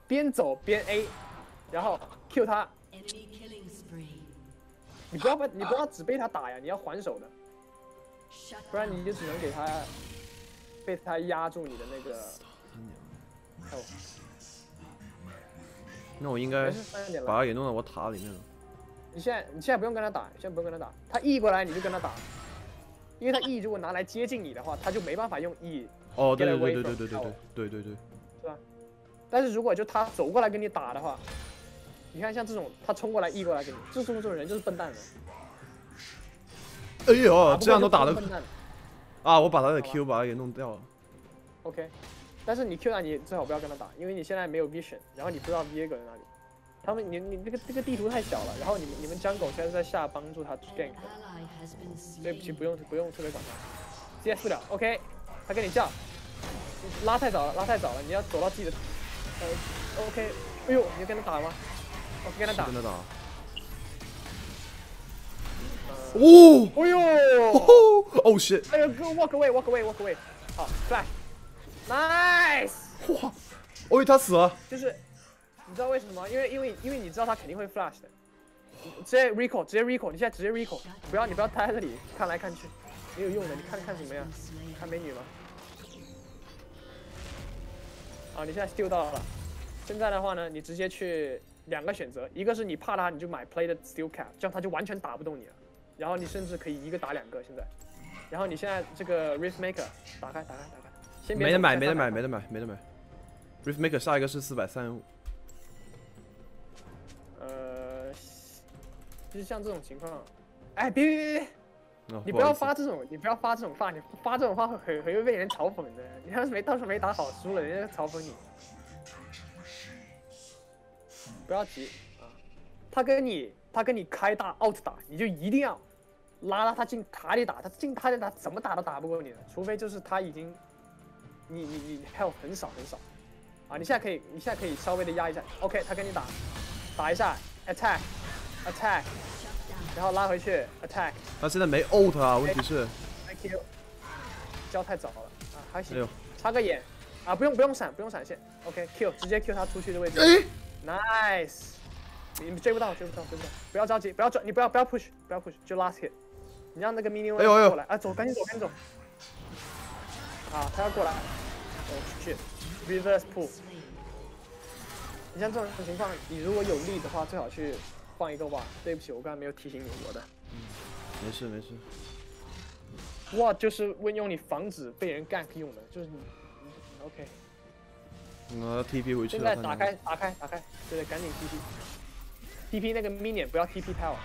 S3: 边走边 A，然后 Q 他.你不要被你不要只被他打呀，你要还手的，不然你就只能给他被他压住你的那个。哦，
S1: 那我应该。把他给弄到我塔里面了。
S3: 你现在你现在不用跟他打，现在不用跟他打，他 E 过来你就跟他打，因为他 E 如果拿来接近你的话，他就没办法用 E。
S1: 哦，对对对对对对对对对对是吧，
S3: 但是如果就他走过来跟你打的话，你看像这种他冲过来 E 过来给你，这种这种人就是笨蛋人。
S1: 哎呦，这样都打
S3: 的。
S1: 啊！我把他的 Q 把他给弄掉了。
S3: OK，但是你 Q 他，你最好不要跟他打，因为你现在没有 vision，然后你不知道 Viego 在哪里。他们，你你这个这个地图太小了，然后你们你们 jungle 现在在下帮助他
S4: been
S3: 对不起，不用不用特别管他，CS 不了，OK，他跟你叫，拉太早了，拉太早了，你要走到自己的，呃，OK，哎呦，你要跟他打吗？OK，跟他打
S1: 跟，他打。
S3: 呃，
S1: 哦
S3: 哎呦，
S1: 哦哦 shit！
S3: 哎呦，Go walk away，walk away，walk away，好，flash，nice。
S1: 哇！哦，他死了。
S3: 就是你知道为什么吗？因为因为因为你知道他肯定会 flash 的，你直接 recall，直接 recall，你现在直接 recall，不要你不要待在这里看来看去，没有用的，你看看什么
S4: 呀？
S3: 看美女吗？啊，你现在 steal 到了，现在的话呢，你直接去两个选择，一个是你怕他，你就买 play 的 steel cap，这样他就完全打不动你了，然后你甚至可以一个打两个现在，然后你现在这个 rift maker 打开打开打开，先别走
S1: 没得买，没得买，没得买，没得买。Rift Maker 下一个是四百三十五。
S3: 呃，就是像这种情况，哎，别别别别，
S1: 哦
S3: 你不要发这种，你不要发这种话，你发这种话会很很会被人嘲讽的。你要是没到时候没打好输了，人家嘲讽你。不要急啊，他跟你他跟你开大 out 打，你就一定要拉拉他进塔里打，他进塔里打怎么打都打不过你的，除非就是他已经，你你你 health 很少很少，啊，你现在可以你现在可以稍微的压一下，OK，他跟你打，打一下。Attack attack，然后拉回去 attack。
S1: 他现在没 ult 啊，问题是
S3: ，Thank you，交太早了啊，还行插个眼啊，不用不用闪，不用闪现，OK，Q，、直接 Q 他出去的位置
S1: 哎
S3: ，，Nice，你们追不到，追不到，追不到，不要着急，不要转，你不要不要 push，不要 push，就 last hit，你让那个 mini
S1: 哎呦哎呦。
S3: 过来，啊，走，赶紧走，赶紧走，啊，他要过来，哦，shit，reverse pull，你像这种情况，你如果有力的话，最好去放一个网，对不起，我刚才没有提醒你我的。
S1: 嗯没事没事。
S3: 哇，就是为用你防止被人 gank 用的，就是你你，OK。
S1: 我要 TP 回去了。
S3: 现在打开，打开，打开，对对，赶紧 TP。TP 那个 minion 不要 TP power。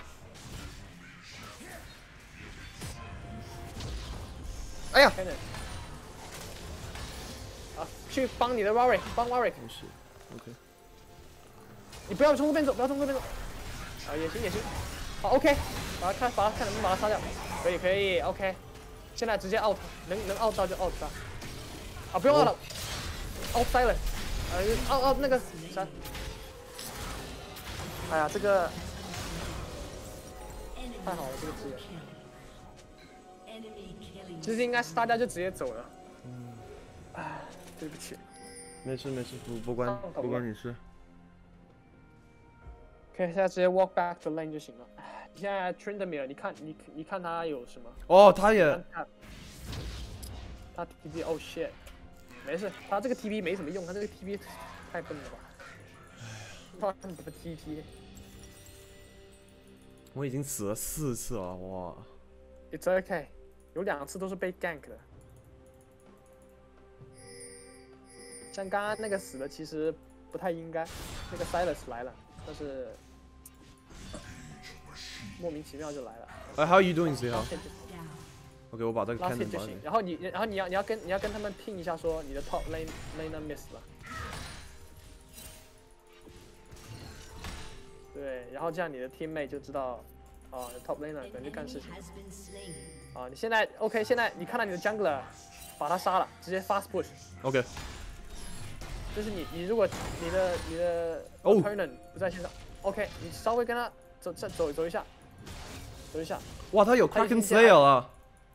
S1: 哎呀
S3: 去帮你的 Warwick，帮 Warwick，
S1: 没事，OK。
S3: 你不要从这边走，不要从这边走。啊，也行也行。好，OK，把他看，把他看能不能把他杀掉。可以可以，OK。现在直接 out，能能 out 到就 out 到。啊，不用 out 了，out silent。呃，out out 那个啥。哎呀，这个太好了，这个资源。其实应该是大家就直接走了。唉，对不起。
S1: 没事没事，不不关不关你事。
S3: 可以，现在直接 walk back to lane 就行了。唉，你现在 Trindamir，你看你你看他有什么？
S1: 哦，他也
S3: 他他 TP oh shit，没事，他这个 TP 没什么用，他这个 TP 太笨了吧？他怎么 TP？
S1: 我已经死了四次了，哇
S3: ！It's okay，有两次都是被 gank 的。像刚刚那个死的其实不太应该，那个 Silas 来了，但是莫名其妙就来了。
S1: 哎，还有 E doing
S3: 谁啊
S4: ？O
S1: K，我把这个开
S3: 点。就行。然后你，然后你要，你要跟你要跟他们拼一下，说你的 top laner laner 死了。对，然后这样你的 team mate 就知道，哦，top laner 能就干事情。啊，你现在 O K，现在你看到你的 jungle 把他杀了，直接 fast push。
S1: O K。
S3: 就是你你如果你的你的
S1: 哦。
S3: opponent 不在线上，OK，你稍微跟他走走走走一下，走一下，
S1: 哇，他有
S3: 他已经
S1: Kraken
S3: 加
S1: Slayer 了。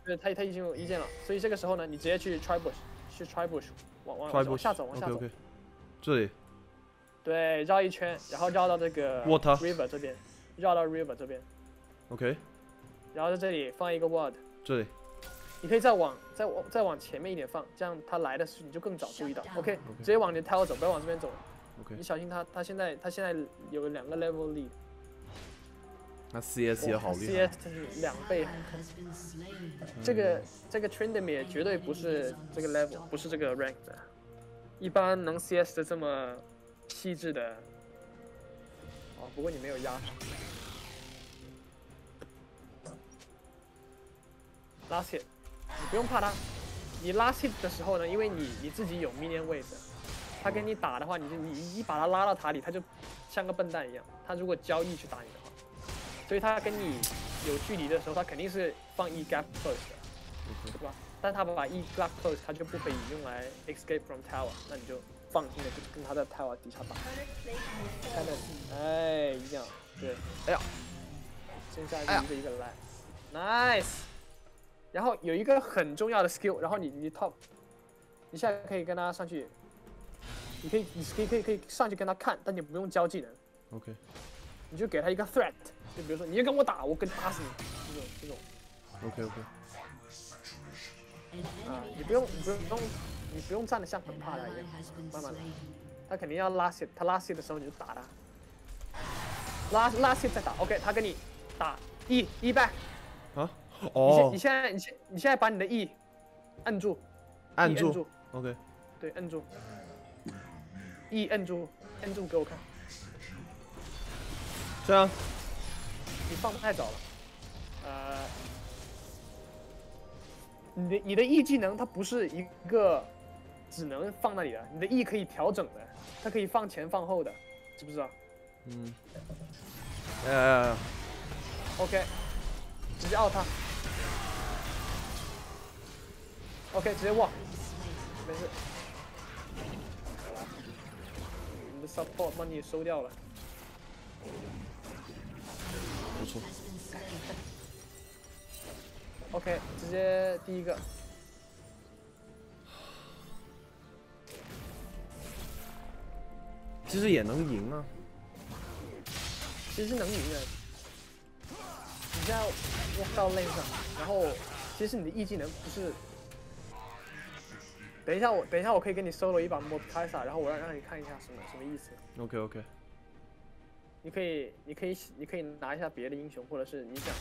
S3: 对他他已经有意见了，所以这个时候呢，你直接去 try bush，去 try bush，往往往下走，往下
S1: OK
S3: 走。
S1: OK，这里。
S3: 对，绕一圈，然后绕到这个
S1: Water
S3: river 这边，绕到 river 这边
S1: ，OK，
S3: 然后在这里放一个 ward，
S1: 这里
S3: 你可以再往再往再往前面一点放，这样他来的时候你就更早注意到。OK，直接往你的 tower 走，不要往这边走。
S1: OK
S3: 你小心他，他现在他现在有两个 level lead。
S1: 那 CS 也好厉害。
S3: ，CS 是两倍。这个这个 Tryndamere 绝对不是这个 level，不是这个 rank 的。一般能 CS 的这么细致的，哦，不过你没有压上。拉 hit，你不用怕他。你拉 hit 的时候呢，因为你你自己有 minion 位置，他跟你打的话，你就你一把他拉到塔里，他就像个笨蛋一样。他如果交易去打你的话，所以他跟你有距离的时候，他肯定是放 E gap close 的，对吧？但他把 E gap close，他就不可以用来 escape from tower，那你就放心的就跟他在 tower 底下打。看到，哎，一样，对，哎呀，现在个一个来，nice。然后有一个很重要的 skill，然后你你 top，你现在可以跟他上去，你可以你可以可以可以上去跟他看，但你不用交技能
S1: ，OK，
S3: 你就给他一个 threat，就比如说你要跟我打，我跟打死你，这种这种。
S1: OK OK，
S3: 啊，你不用你不用你不用站的像很怕他一样，慢慢来，他肯定要拉 hit，他拉 hit 的时候你就打他，拉拉 hit 再打，OK，他跟你打一一 back，
S1: 啊，哦。
S3: 你，现在你现你现在把你的 E 按住，
S1: 按
S3: E 摁
S1: 住，OK，
S3: 对，按住，E 按住，按住给我看，
S1: 这样。
S3: 你放的太早了，呃，你的你的 E 技能它不是一个只能放那里的，你的 E 可以调整的，它可以放前放后的，知不知道？
S1: 嗯，呃
S3: ，？OK，直接 out 它，OK，直接 walk，没事。你的 support 帮你收掉了。
S1: 不错
S3: ，OK，直接第一个。
S1: 其实也能赢啊。
S3: 其实能赢的。你现在 walk 到 lane 上，然后其实你的 E 技能不是。等一下我等一下我可以给你 solo 一把 m o b k a i s a 然后我让让你看一下什么什么意思。
S1: OK OK，
S3: 你可以你可以你可以拿一下别的英雄，或者是你想。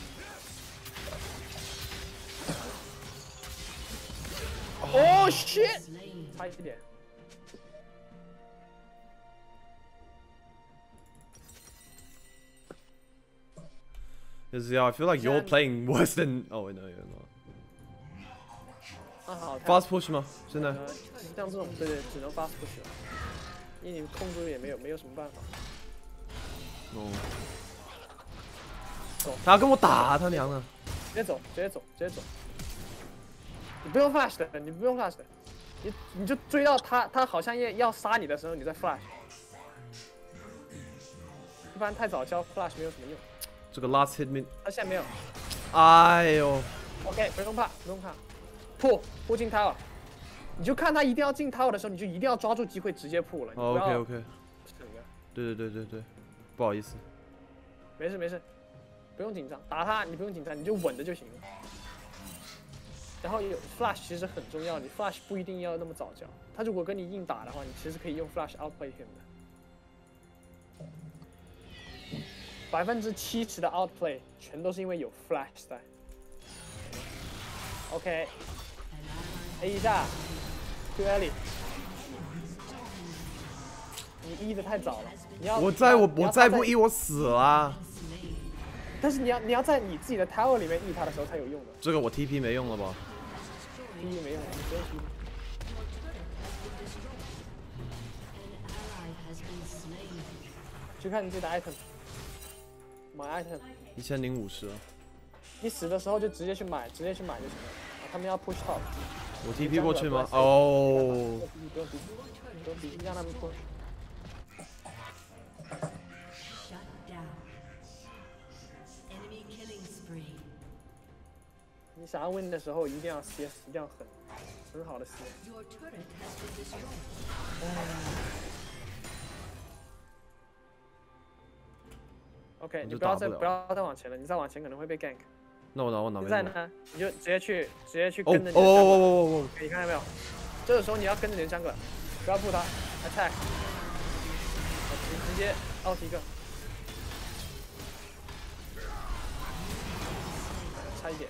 S3: 哦、shit！差一点。
S1: Cause yeah, I feel like you're playing worse than. Oh wait, no, you're not.
S3: 那好，太
S1: Fast push 吗？现在
S3: 呃，像这种对对，只能 fast push 了，因为你控制也没有没有什么办法。
S1: 哦
S3: 走。
S1: 他要跟我打，他娘的！
S3: 直接走，直接走，直接走。你不用 flash 的，你不用 flash 的，你你就追到他，他好像要要杀你的时候，你再 flash。一般太早交 flash 没有什么用，
S1: 这个 last hit me，
S3: 他现在没有。
S1: 哎呦
S3: ，OK，不用怕，不用怕，破破进 tower，你就看他一定要进 tower 的时候，你就一定要抓住机会直接破了
S1: ，OK OK，对对对对对，不好意思，
S3: 没事没事，不用紧张，打他你不用紧张，你就稳着就行了。然后有 flash 其实很重要，你 flash 不一定要那么早交，他如果跟你硬打的话，你其实可以用 flash outplay him 的。百分之七十的 outplay 全都是因为有 flash 在。OK，A 一下，Q Ellie，你 E 的太早了，你要
S1: 我再我我再不 E 我死了。
S3: 但是你要你要在你自己的 tower 里面 E 他的时候才有用的
S1: 这个我 TP 没用了吧
S3: ？？TP 没用的，你不用 E。去看你自己的 item，买 item，
S1: 一千零五十，
S3: 你死的时候就直接去买，直接去买就行了。啊他们要 push top，
S1: 我 tp 过去吗？哦。
S3: 让他们
S4: 过去
S3: 你想要问的时候一定要斜一定要狠很好的
S4: 斜
S3: ok 你不要再不要再往前了你再往前可能会被 gank
S1: 那我拿我拿没用。
S3: 现在呢，你就直接去直接去
S1: 哦
S3: 跟着你的
S1: 哦
S3: jungle
S1: 哦哦哦
S3: 你看到没有？这个时候你要跟着你的 jungle，不要扑他，attack，直直接 out 一个。差一点。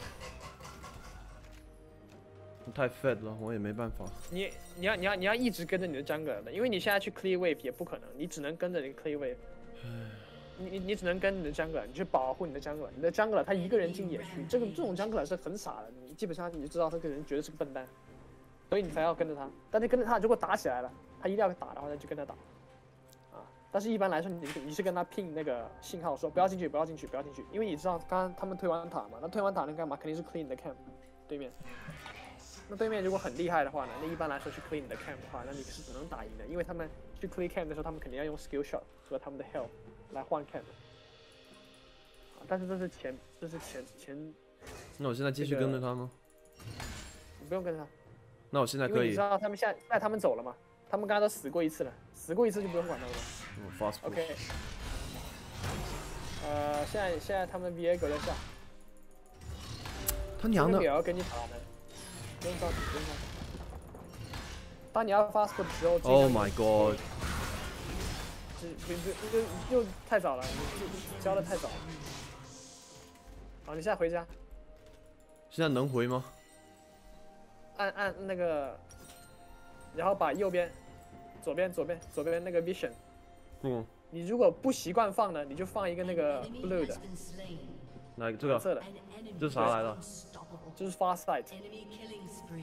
S1: 太 fed 了，我也没办法。
S3: 你你要你要你要一直跟着你的 jungler 的，因为你现在去 clear wave 也不可能，你只能跟着你 clear wave。你你你只能跟你的 Jungle 你去保护你的 Jungle，。你的 Jungle 他一个人进野区，这个这种 Jungle 是很傻的，你基本上你就知道这个人绝对是个笨蛋，所以你才要跟着他。但是跟着他，如果打起来了，他一定要打的话，那就跟他打。啊，但是一般来说，你你是跟他拼那个信号，说不要进去，不要进去，不要进去，因为你知道刚刚他们推完塔嘛，那推完塔能干嘛？肯定是 clean 你的 camp，对面。那对面如果很厉害的话呢，那一般来说去 clean 你的 camp 的话，那你是只能打赢的，因为他们去 clean camp 的时候，他们肯定要用 skill shot 和他们的 help 来换。啊，但是这是前，这是前前，
S1: 那我现在继续跟着他吗？
S3: 你不用跟着他，
S1: 那我现在可以
S3: 你知。道他们现在，现在他们走了嘛，他们刚才都死过一次了，死过一次就不用管他们了。
S1: 我 fast
S3: OK。呃，现在现在他们 VA 格在下，
S1: 他娘的
S3: 这个也！要跟你打的，不用着急，不用着急。当你要 fast 的时候
S1: Oh my god！
S3: 就就就又太早了，你你教的太早了。好，你现在回家，
S1: 现在能回吗？
S3: 按按那个，然后把右边、左边、左边、左边那个 vision，
S1: 嗯，
S3: 你如果不习惯放呢，你就放一个那个 blue 的。
S1: 来这个，
S3: 蓝色的，
S1: 这是啥来的？
S3: 就是 far sight，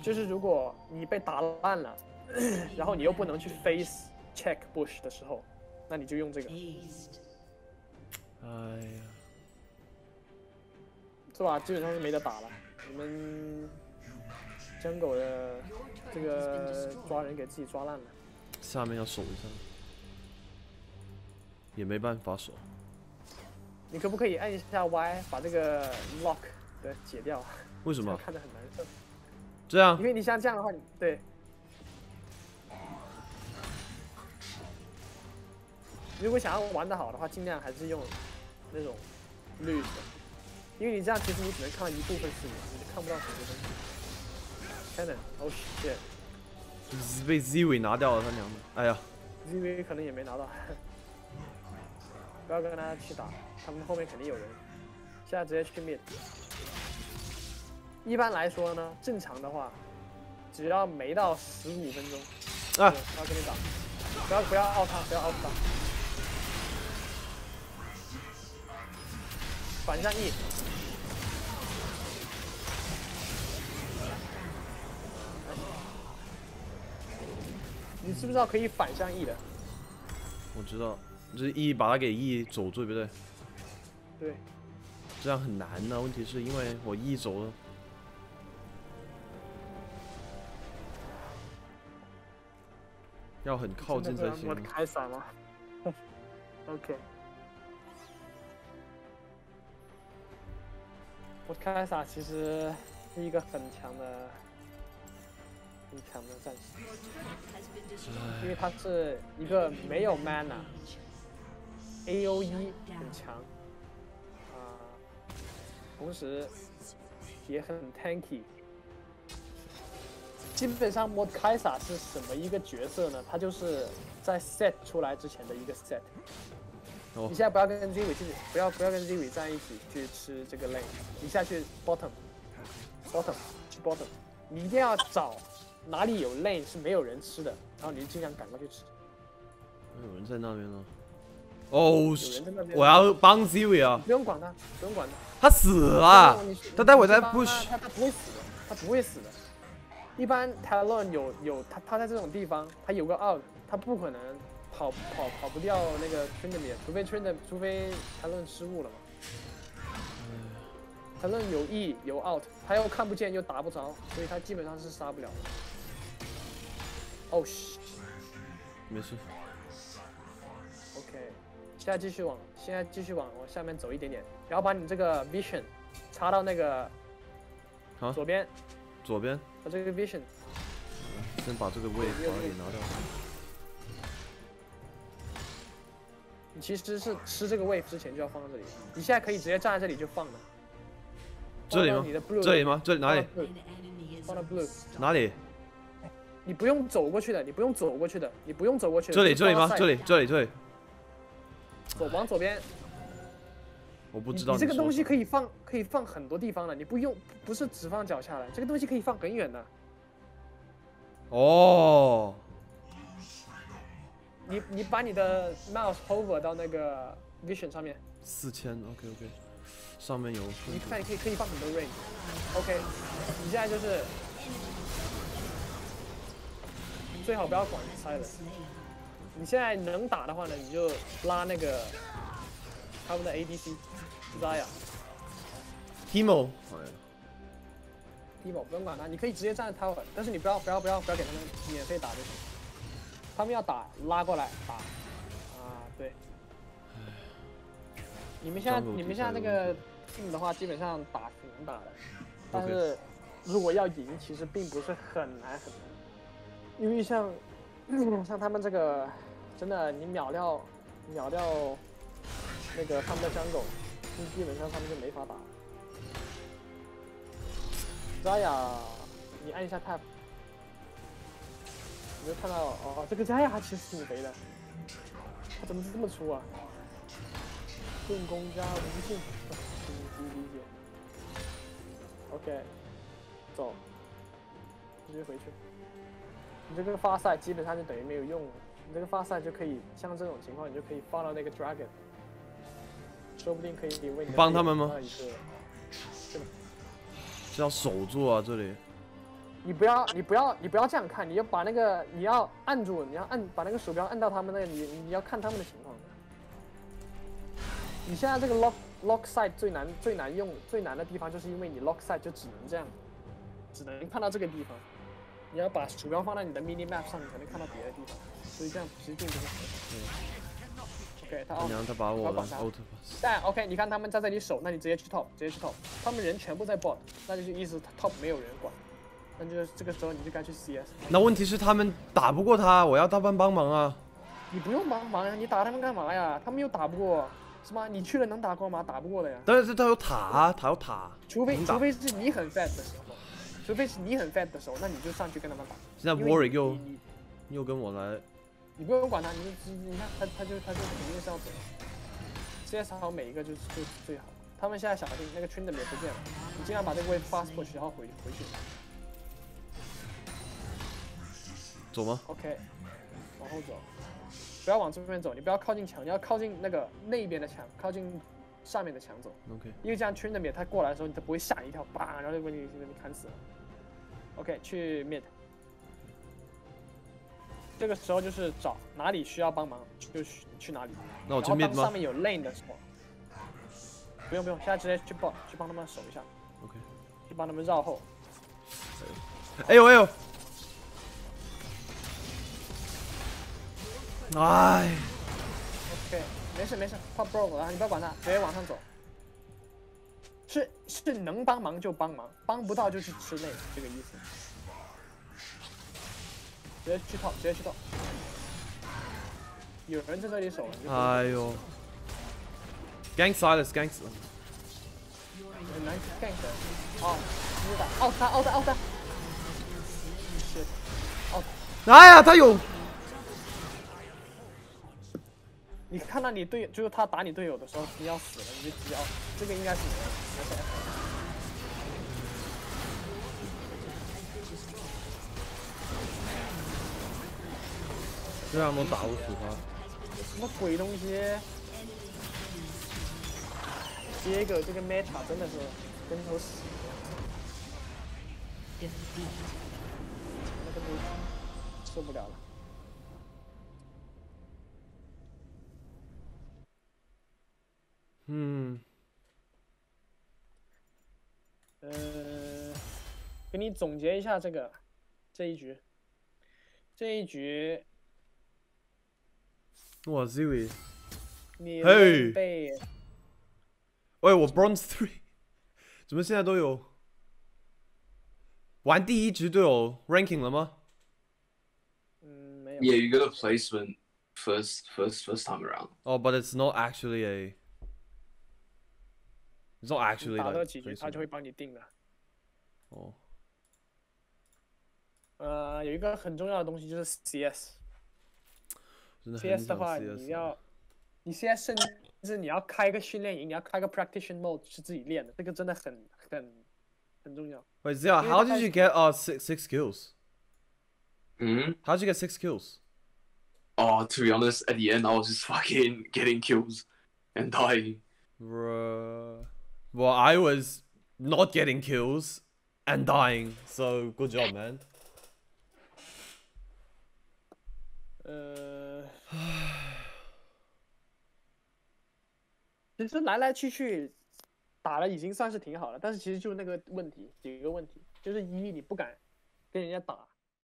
S3: 就是如果你被打烂了，然后你又不能去 face check bush 的时候，那你就用这个，
S1: 哎呀，
S3: 是吧？基本上是没得打了。我们江狗的这个抓人给自己抓烂了。
S1: 下面要守一下，也没办法守。
S3: 你可不可以按一下 Y 把这个 lock 的解掉？
S1: 为什么？
S3: 看着很难受。
S1: 这样
S3: 因为你像这样的话，你对。如果想要玩得好的话，尽量还是用那种绿的，因为你这样其实你只能看到一部分视野，你看不到很多东西。Cannon，oh shit，ZV
S1: 被 Z 拿掉了，他娘的！哎呀，
S3: 可能也没拿到，不要跟他去打，他们后面肯定有人。现在直接去 mid。一般来说呢，正常的话，只要没到十五分钟，
S1: 啊
S3: 要跟你打，不要不要奥他，不要奥他。反向 E，你知不知道可以反向 E 的？
S1: 我知道，这 E 把它给 E 走，对不对？
S3: 对，
S1: 这样很难的。问题是因为我 E 走了，要很靠近才行
S3: 我。开伞了。OK。我开撒其实是一个很强的、很强的战士，因为他是一个没有 mana，A O E 很强，啊、同时也很 tanky。基本上莫开撒是什么一个角色呢？他就是在 set 出来之前的一个 set。
S1: 哦
S3: 你现在不要跟 Ziwi 去，不要不要跟 Ziwi 在一起去吃这个 lane，你下去 bottom，bottom 去 bottom，你一定要找哪里有 lane 是没有人吃的，然后你就尽量赶过去吃。
S1: 有人在那边呢。哦
S3: 有，人在那边，
S1: 我要帮 Ziwi 啊！
S3: 不用管他，不用管他。
S1: 他死了，他待会再
S3: 你帮
S1: push
S3: 他，他不会死的，他不会死的。一般 Talon 有有他他在这种地方，他有个 out，他不可能跑跑跑不掉那个 Trinity，除非 Trinity，除非 Talon 失误了嘛。Talon 有 E 有 out，他又看不见又打不着，所以他基本上是杀不了的。哦、嘘
S1: 没事。
S3: OK，现在继续往现在继续往往下面走一点点，然后把你这个 Vision 插到那个
S1: 好
S3: 左边，
S1: 左边，
S3: 把这个 Vision
S1: 先把这个 wave 把它给拿掉。
S3: 你其实是吃这个 wave 之前就要放到这里，你现在可以直接站在这里就放了。
S1: 这里吗
S3: 你的 blue
S1: 这里吗？这里哪里？
S3: 放到 blue，
S1: 哪里？
S3: 你不用走过去的，你不用走过去的，你不用走过去的。
S1: 这里，这里吗这里，这里，这里。
S3: 走往左边，
S1: 我不知道说
S3: 你这个东西可以放可以放很多地方的，你不用不是只放脚下来，这个东西可以放很远的。
S1: 哦，
S3: 你你把你的 mouse hover 到那个 vision 上面，
S1: 四千，OK OK，上面有
S3: 你看可以可以放很多 range。OK，你现在就是最好不要管 silence。你现在能打的话呢，你就拉那个他们的 ADC Zaya。
S1: Timo，哎呀
S3: Timo 不用管他，你可以直接站在 tower，但是你不要不要不要不要给他们免费打就行。他们要打拉过来打，啊对。你们现在你们现在那个 team 的话，基本上打是能打的，但是如果要赢，其实并不是很难很难，因为像 像他们这个，真的你秒掉秒掉那个他们的 jungle，基本上他们就没法打。扎雅，你按一下 tab，你就看到哦，这个加亚其实挺肥的，他怎么是这么粗啊？盾弓加无尽，挺级理解。OK，走，直接回去。你这个发赛基本上就等于没有用了，你这个发赛就可以像这种情况，你就可以放到那个 dragon，说不定可以为你的
S1: 帮他们吗
S3: 拿到一个
S1: 是要守住啊，这里
S3: 你不要，你不要，你不要这样看，你要把那个，你要按住，你要按，把那个鼠标按到他们那里，你你要看他们的情况。你现在这个 lock lock side 最难最难用最难的地方，就是因为你 lock side 就只能这样，只能看到这个地方。你要把鼠标放在你的 mini map 上，你才能看到别的地方，所以这样其实并不是很好。OK，他
S1: 你让他把我的
S3: 管他
S1: out
S3: 但 OK，你看他们在这里守，那你直接去 top，直接去 top。他们人全部在 bot，那就是意思 top 没有人管，那就是这个时候你就该去 CS。
S1: 那问题是他们打不过他，我要大班帮忙啊。
S3: 你不用帮忙呀，你打他们干嘛呀？他们又打不过，是吗？你去了能打过吗？打不过的呀。
S1: 但是他有塔啊，塔有塔，
S3: 除非除非是你很 fat 的时候，除非是你很 fat 的时候，那你就上去跟他们打。
S1: 现在 Warwick 又又跟我来，
S3: 你不用管他，你就你你看他他就他就肯定是要走。CS 好每一个就是就最好。他们现在小心那个 i n 也不见了，你尽量把这个位 fast push，然后回回去。
S1: 走吗
S3: ？OK，往后走，不要往这边走，你不要靠近墙，你要靠近那个那边的墙，靠近上面的墙走
S1: ，OK，
S3: 因为这样 r i n 他过来的时候，你都不会吓一跳，叭，然后就被你被你砍死了。OK，去 mid。这个时候就是找哪里需要帮忙就去去哪里，
S1: 那我去
S3: 然后
S1: mid 吗
S3: 上面有 lane 的时候，不用不用，现在直接去 bot 去帮他们守一下
S1: ，？OK，
S3: 去帮他们绕后。
S1: 哎呦哎呦，哎
S3: ，OK，没事没事，pop broke 了，你不要管他，直接往上走。是是能帮忙就帮忙，帮不到就去吃那个，这个意思。直接去套，直接去套。有人在这里守，你就
S1: 哎呦，Gang Silas，Gang，
S3: 很难 gank 的。哦，奥他，奥他，奥他。shit，
S1: 哎呀，他有，
S3: 你看到你队友，就是他打你队友的时候，你要死了，你就直接奥，这个应该是。
S1: 这样都打不死他。
S3: 什么鬼东西？接个这个 meta 真的是跟头死，受不了了。
S1: 嗯，
S3: 呃，给你总结一下这个这一局，这一局
S1: 哇，Zui，
S3: 你
S1: 嘿
S3: 被
S1: 喂，我 Bronze Three，怎么现在都有？玩第一局都有 ranking 了吗？
S3: 嗯没有
S2: Yeah, you got a placement first, first, first time around.
S1: 哦、b u t it's not actually a。 It's not actually
S3: 打
S1: like
S3: 多几局他
S1: placement
S3: 就会帮你定的。
S1: 哦，
S3: 呃，有一个很重要的东西就是 CS。
S1: 真的很
S3: CS 的
S1: 想
S3: 话，
S1: CS
S3: 你要，你 CS 甚 是你要开个训练营，你要开个 practitioner mode 是自己练的，这个真的很很很重要。
S1: Wait, Zia,
S3: 因为
S1: how
S3: 他
S1: did you get uh six six kills?
S2: 嗯
S1: How did you get six kills?
S2: Oh, to be honest, at the end I was just fucking getting kills and dying.
S1: Bruh. Well, I was not getting kills and dying, so good job, man.
S3: 呃，其实来来去去打了已经算是挺好了，但是其实就是那个问题，几个问题，就是一你不敢跟人家打，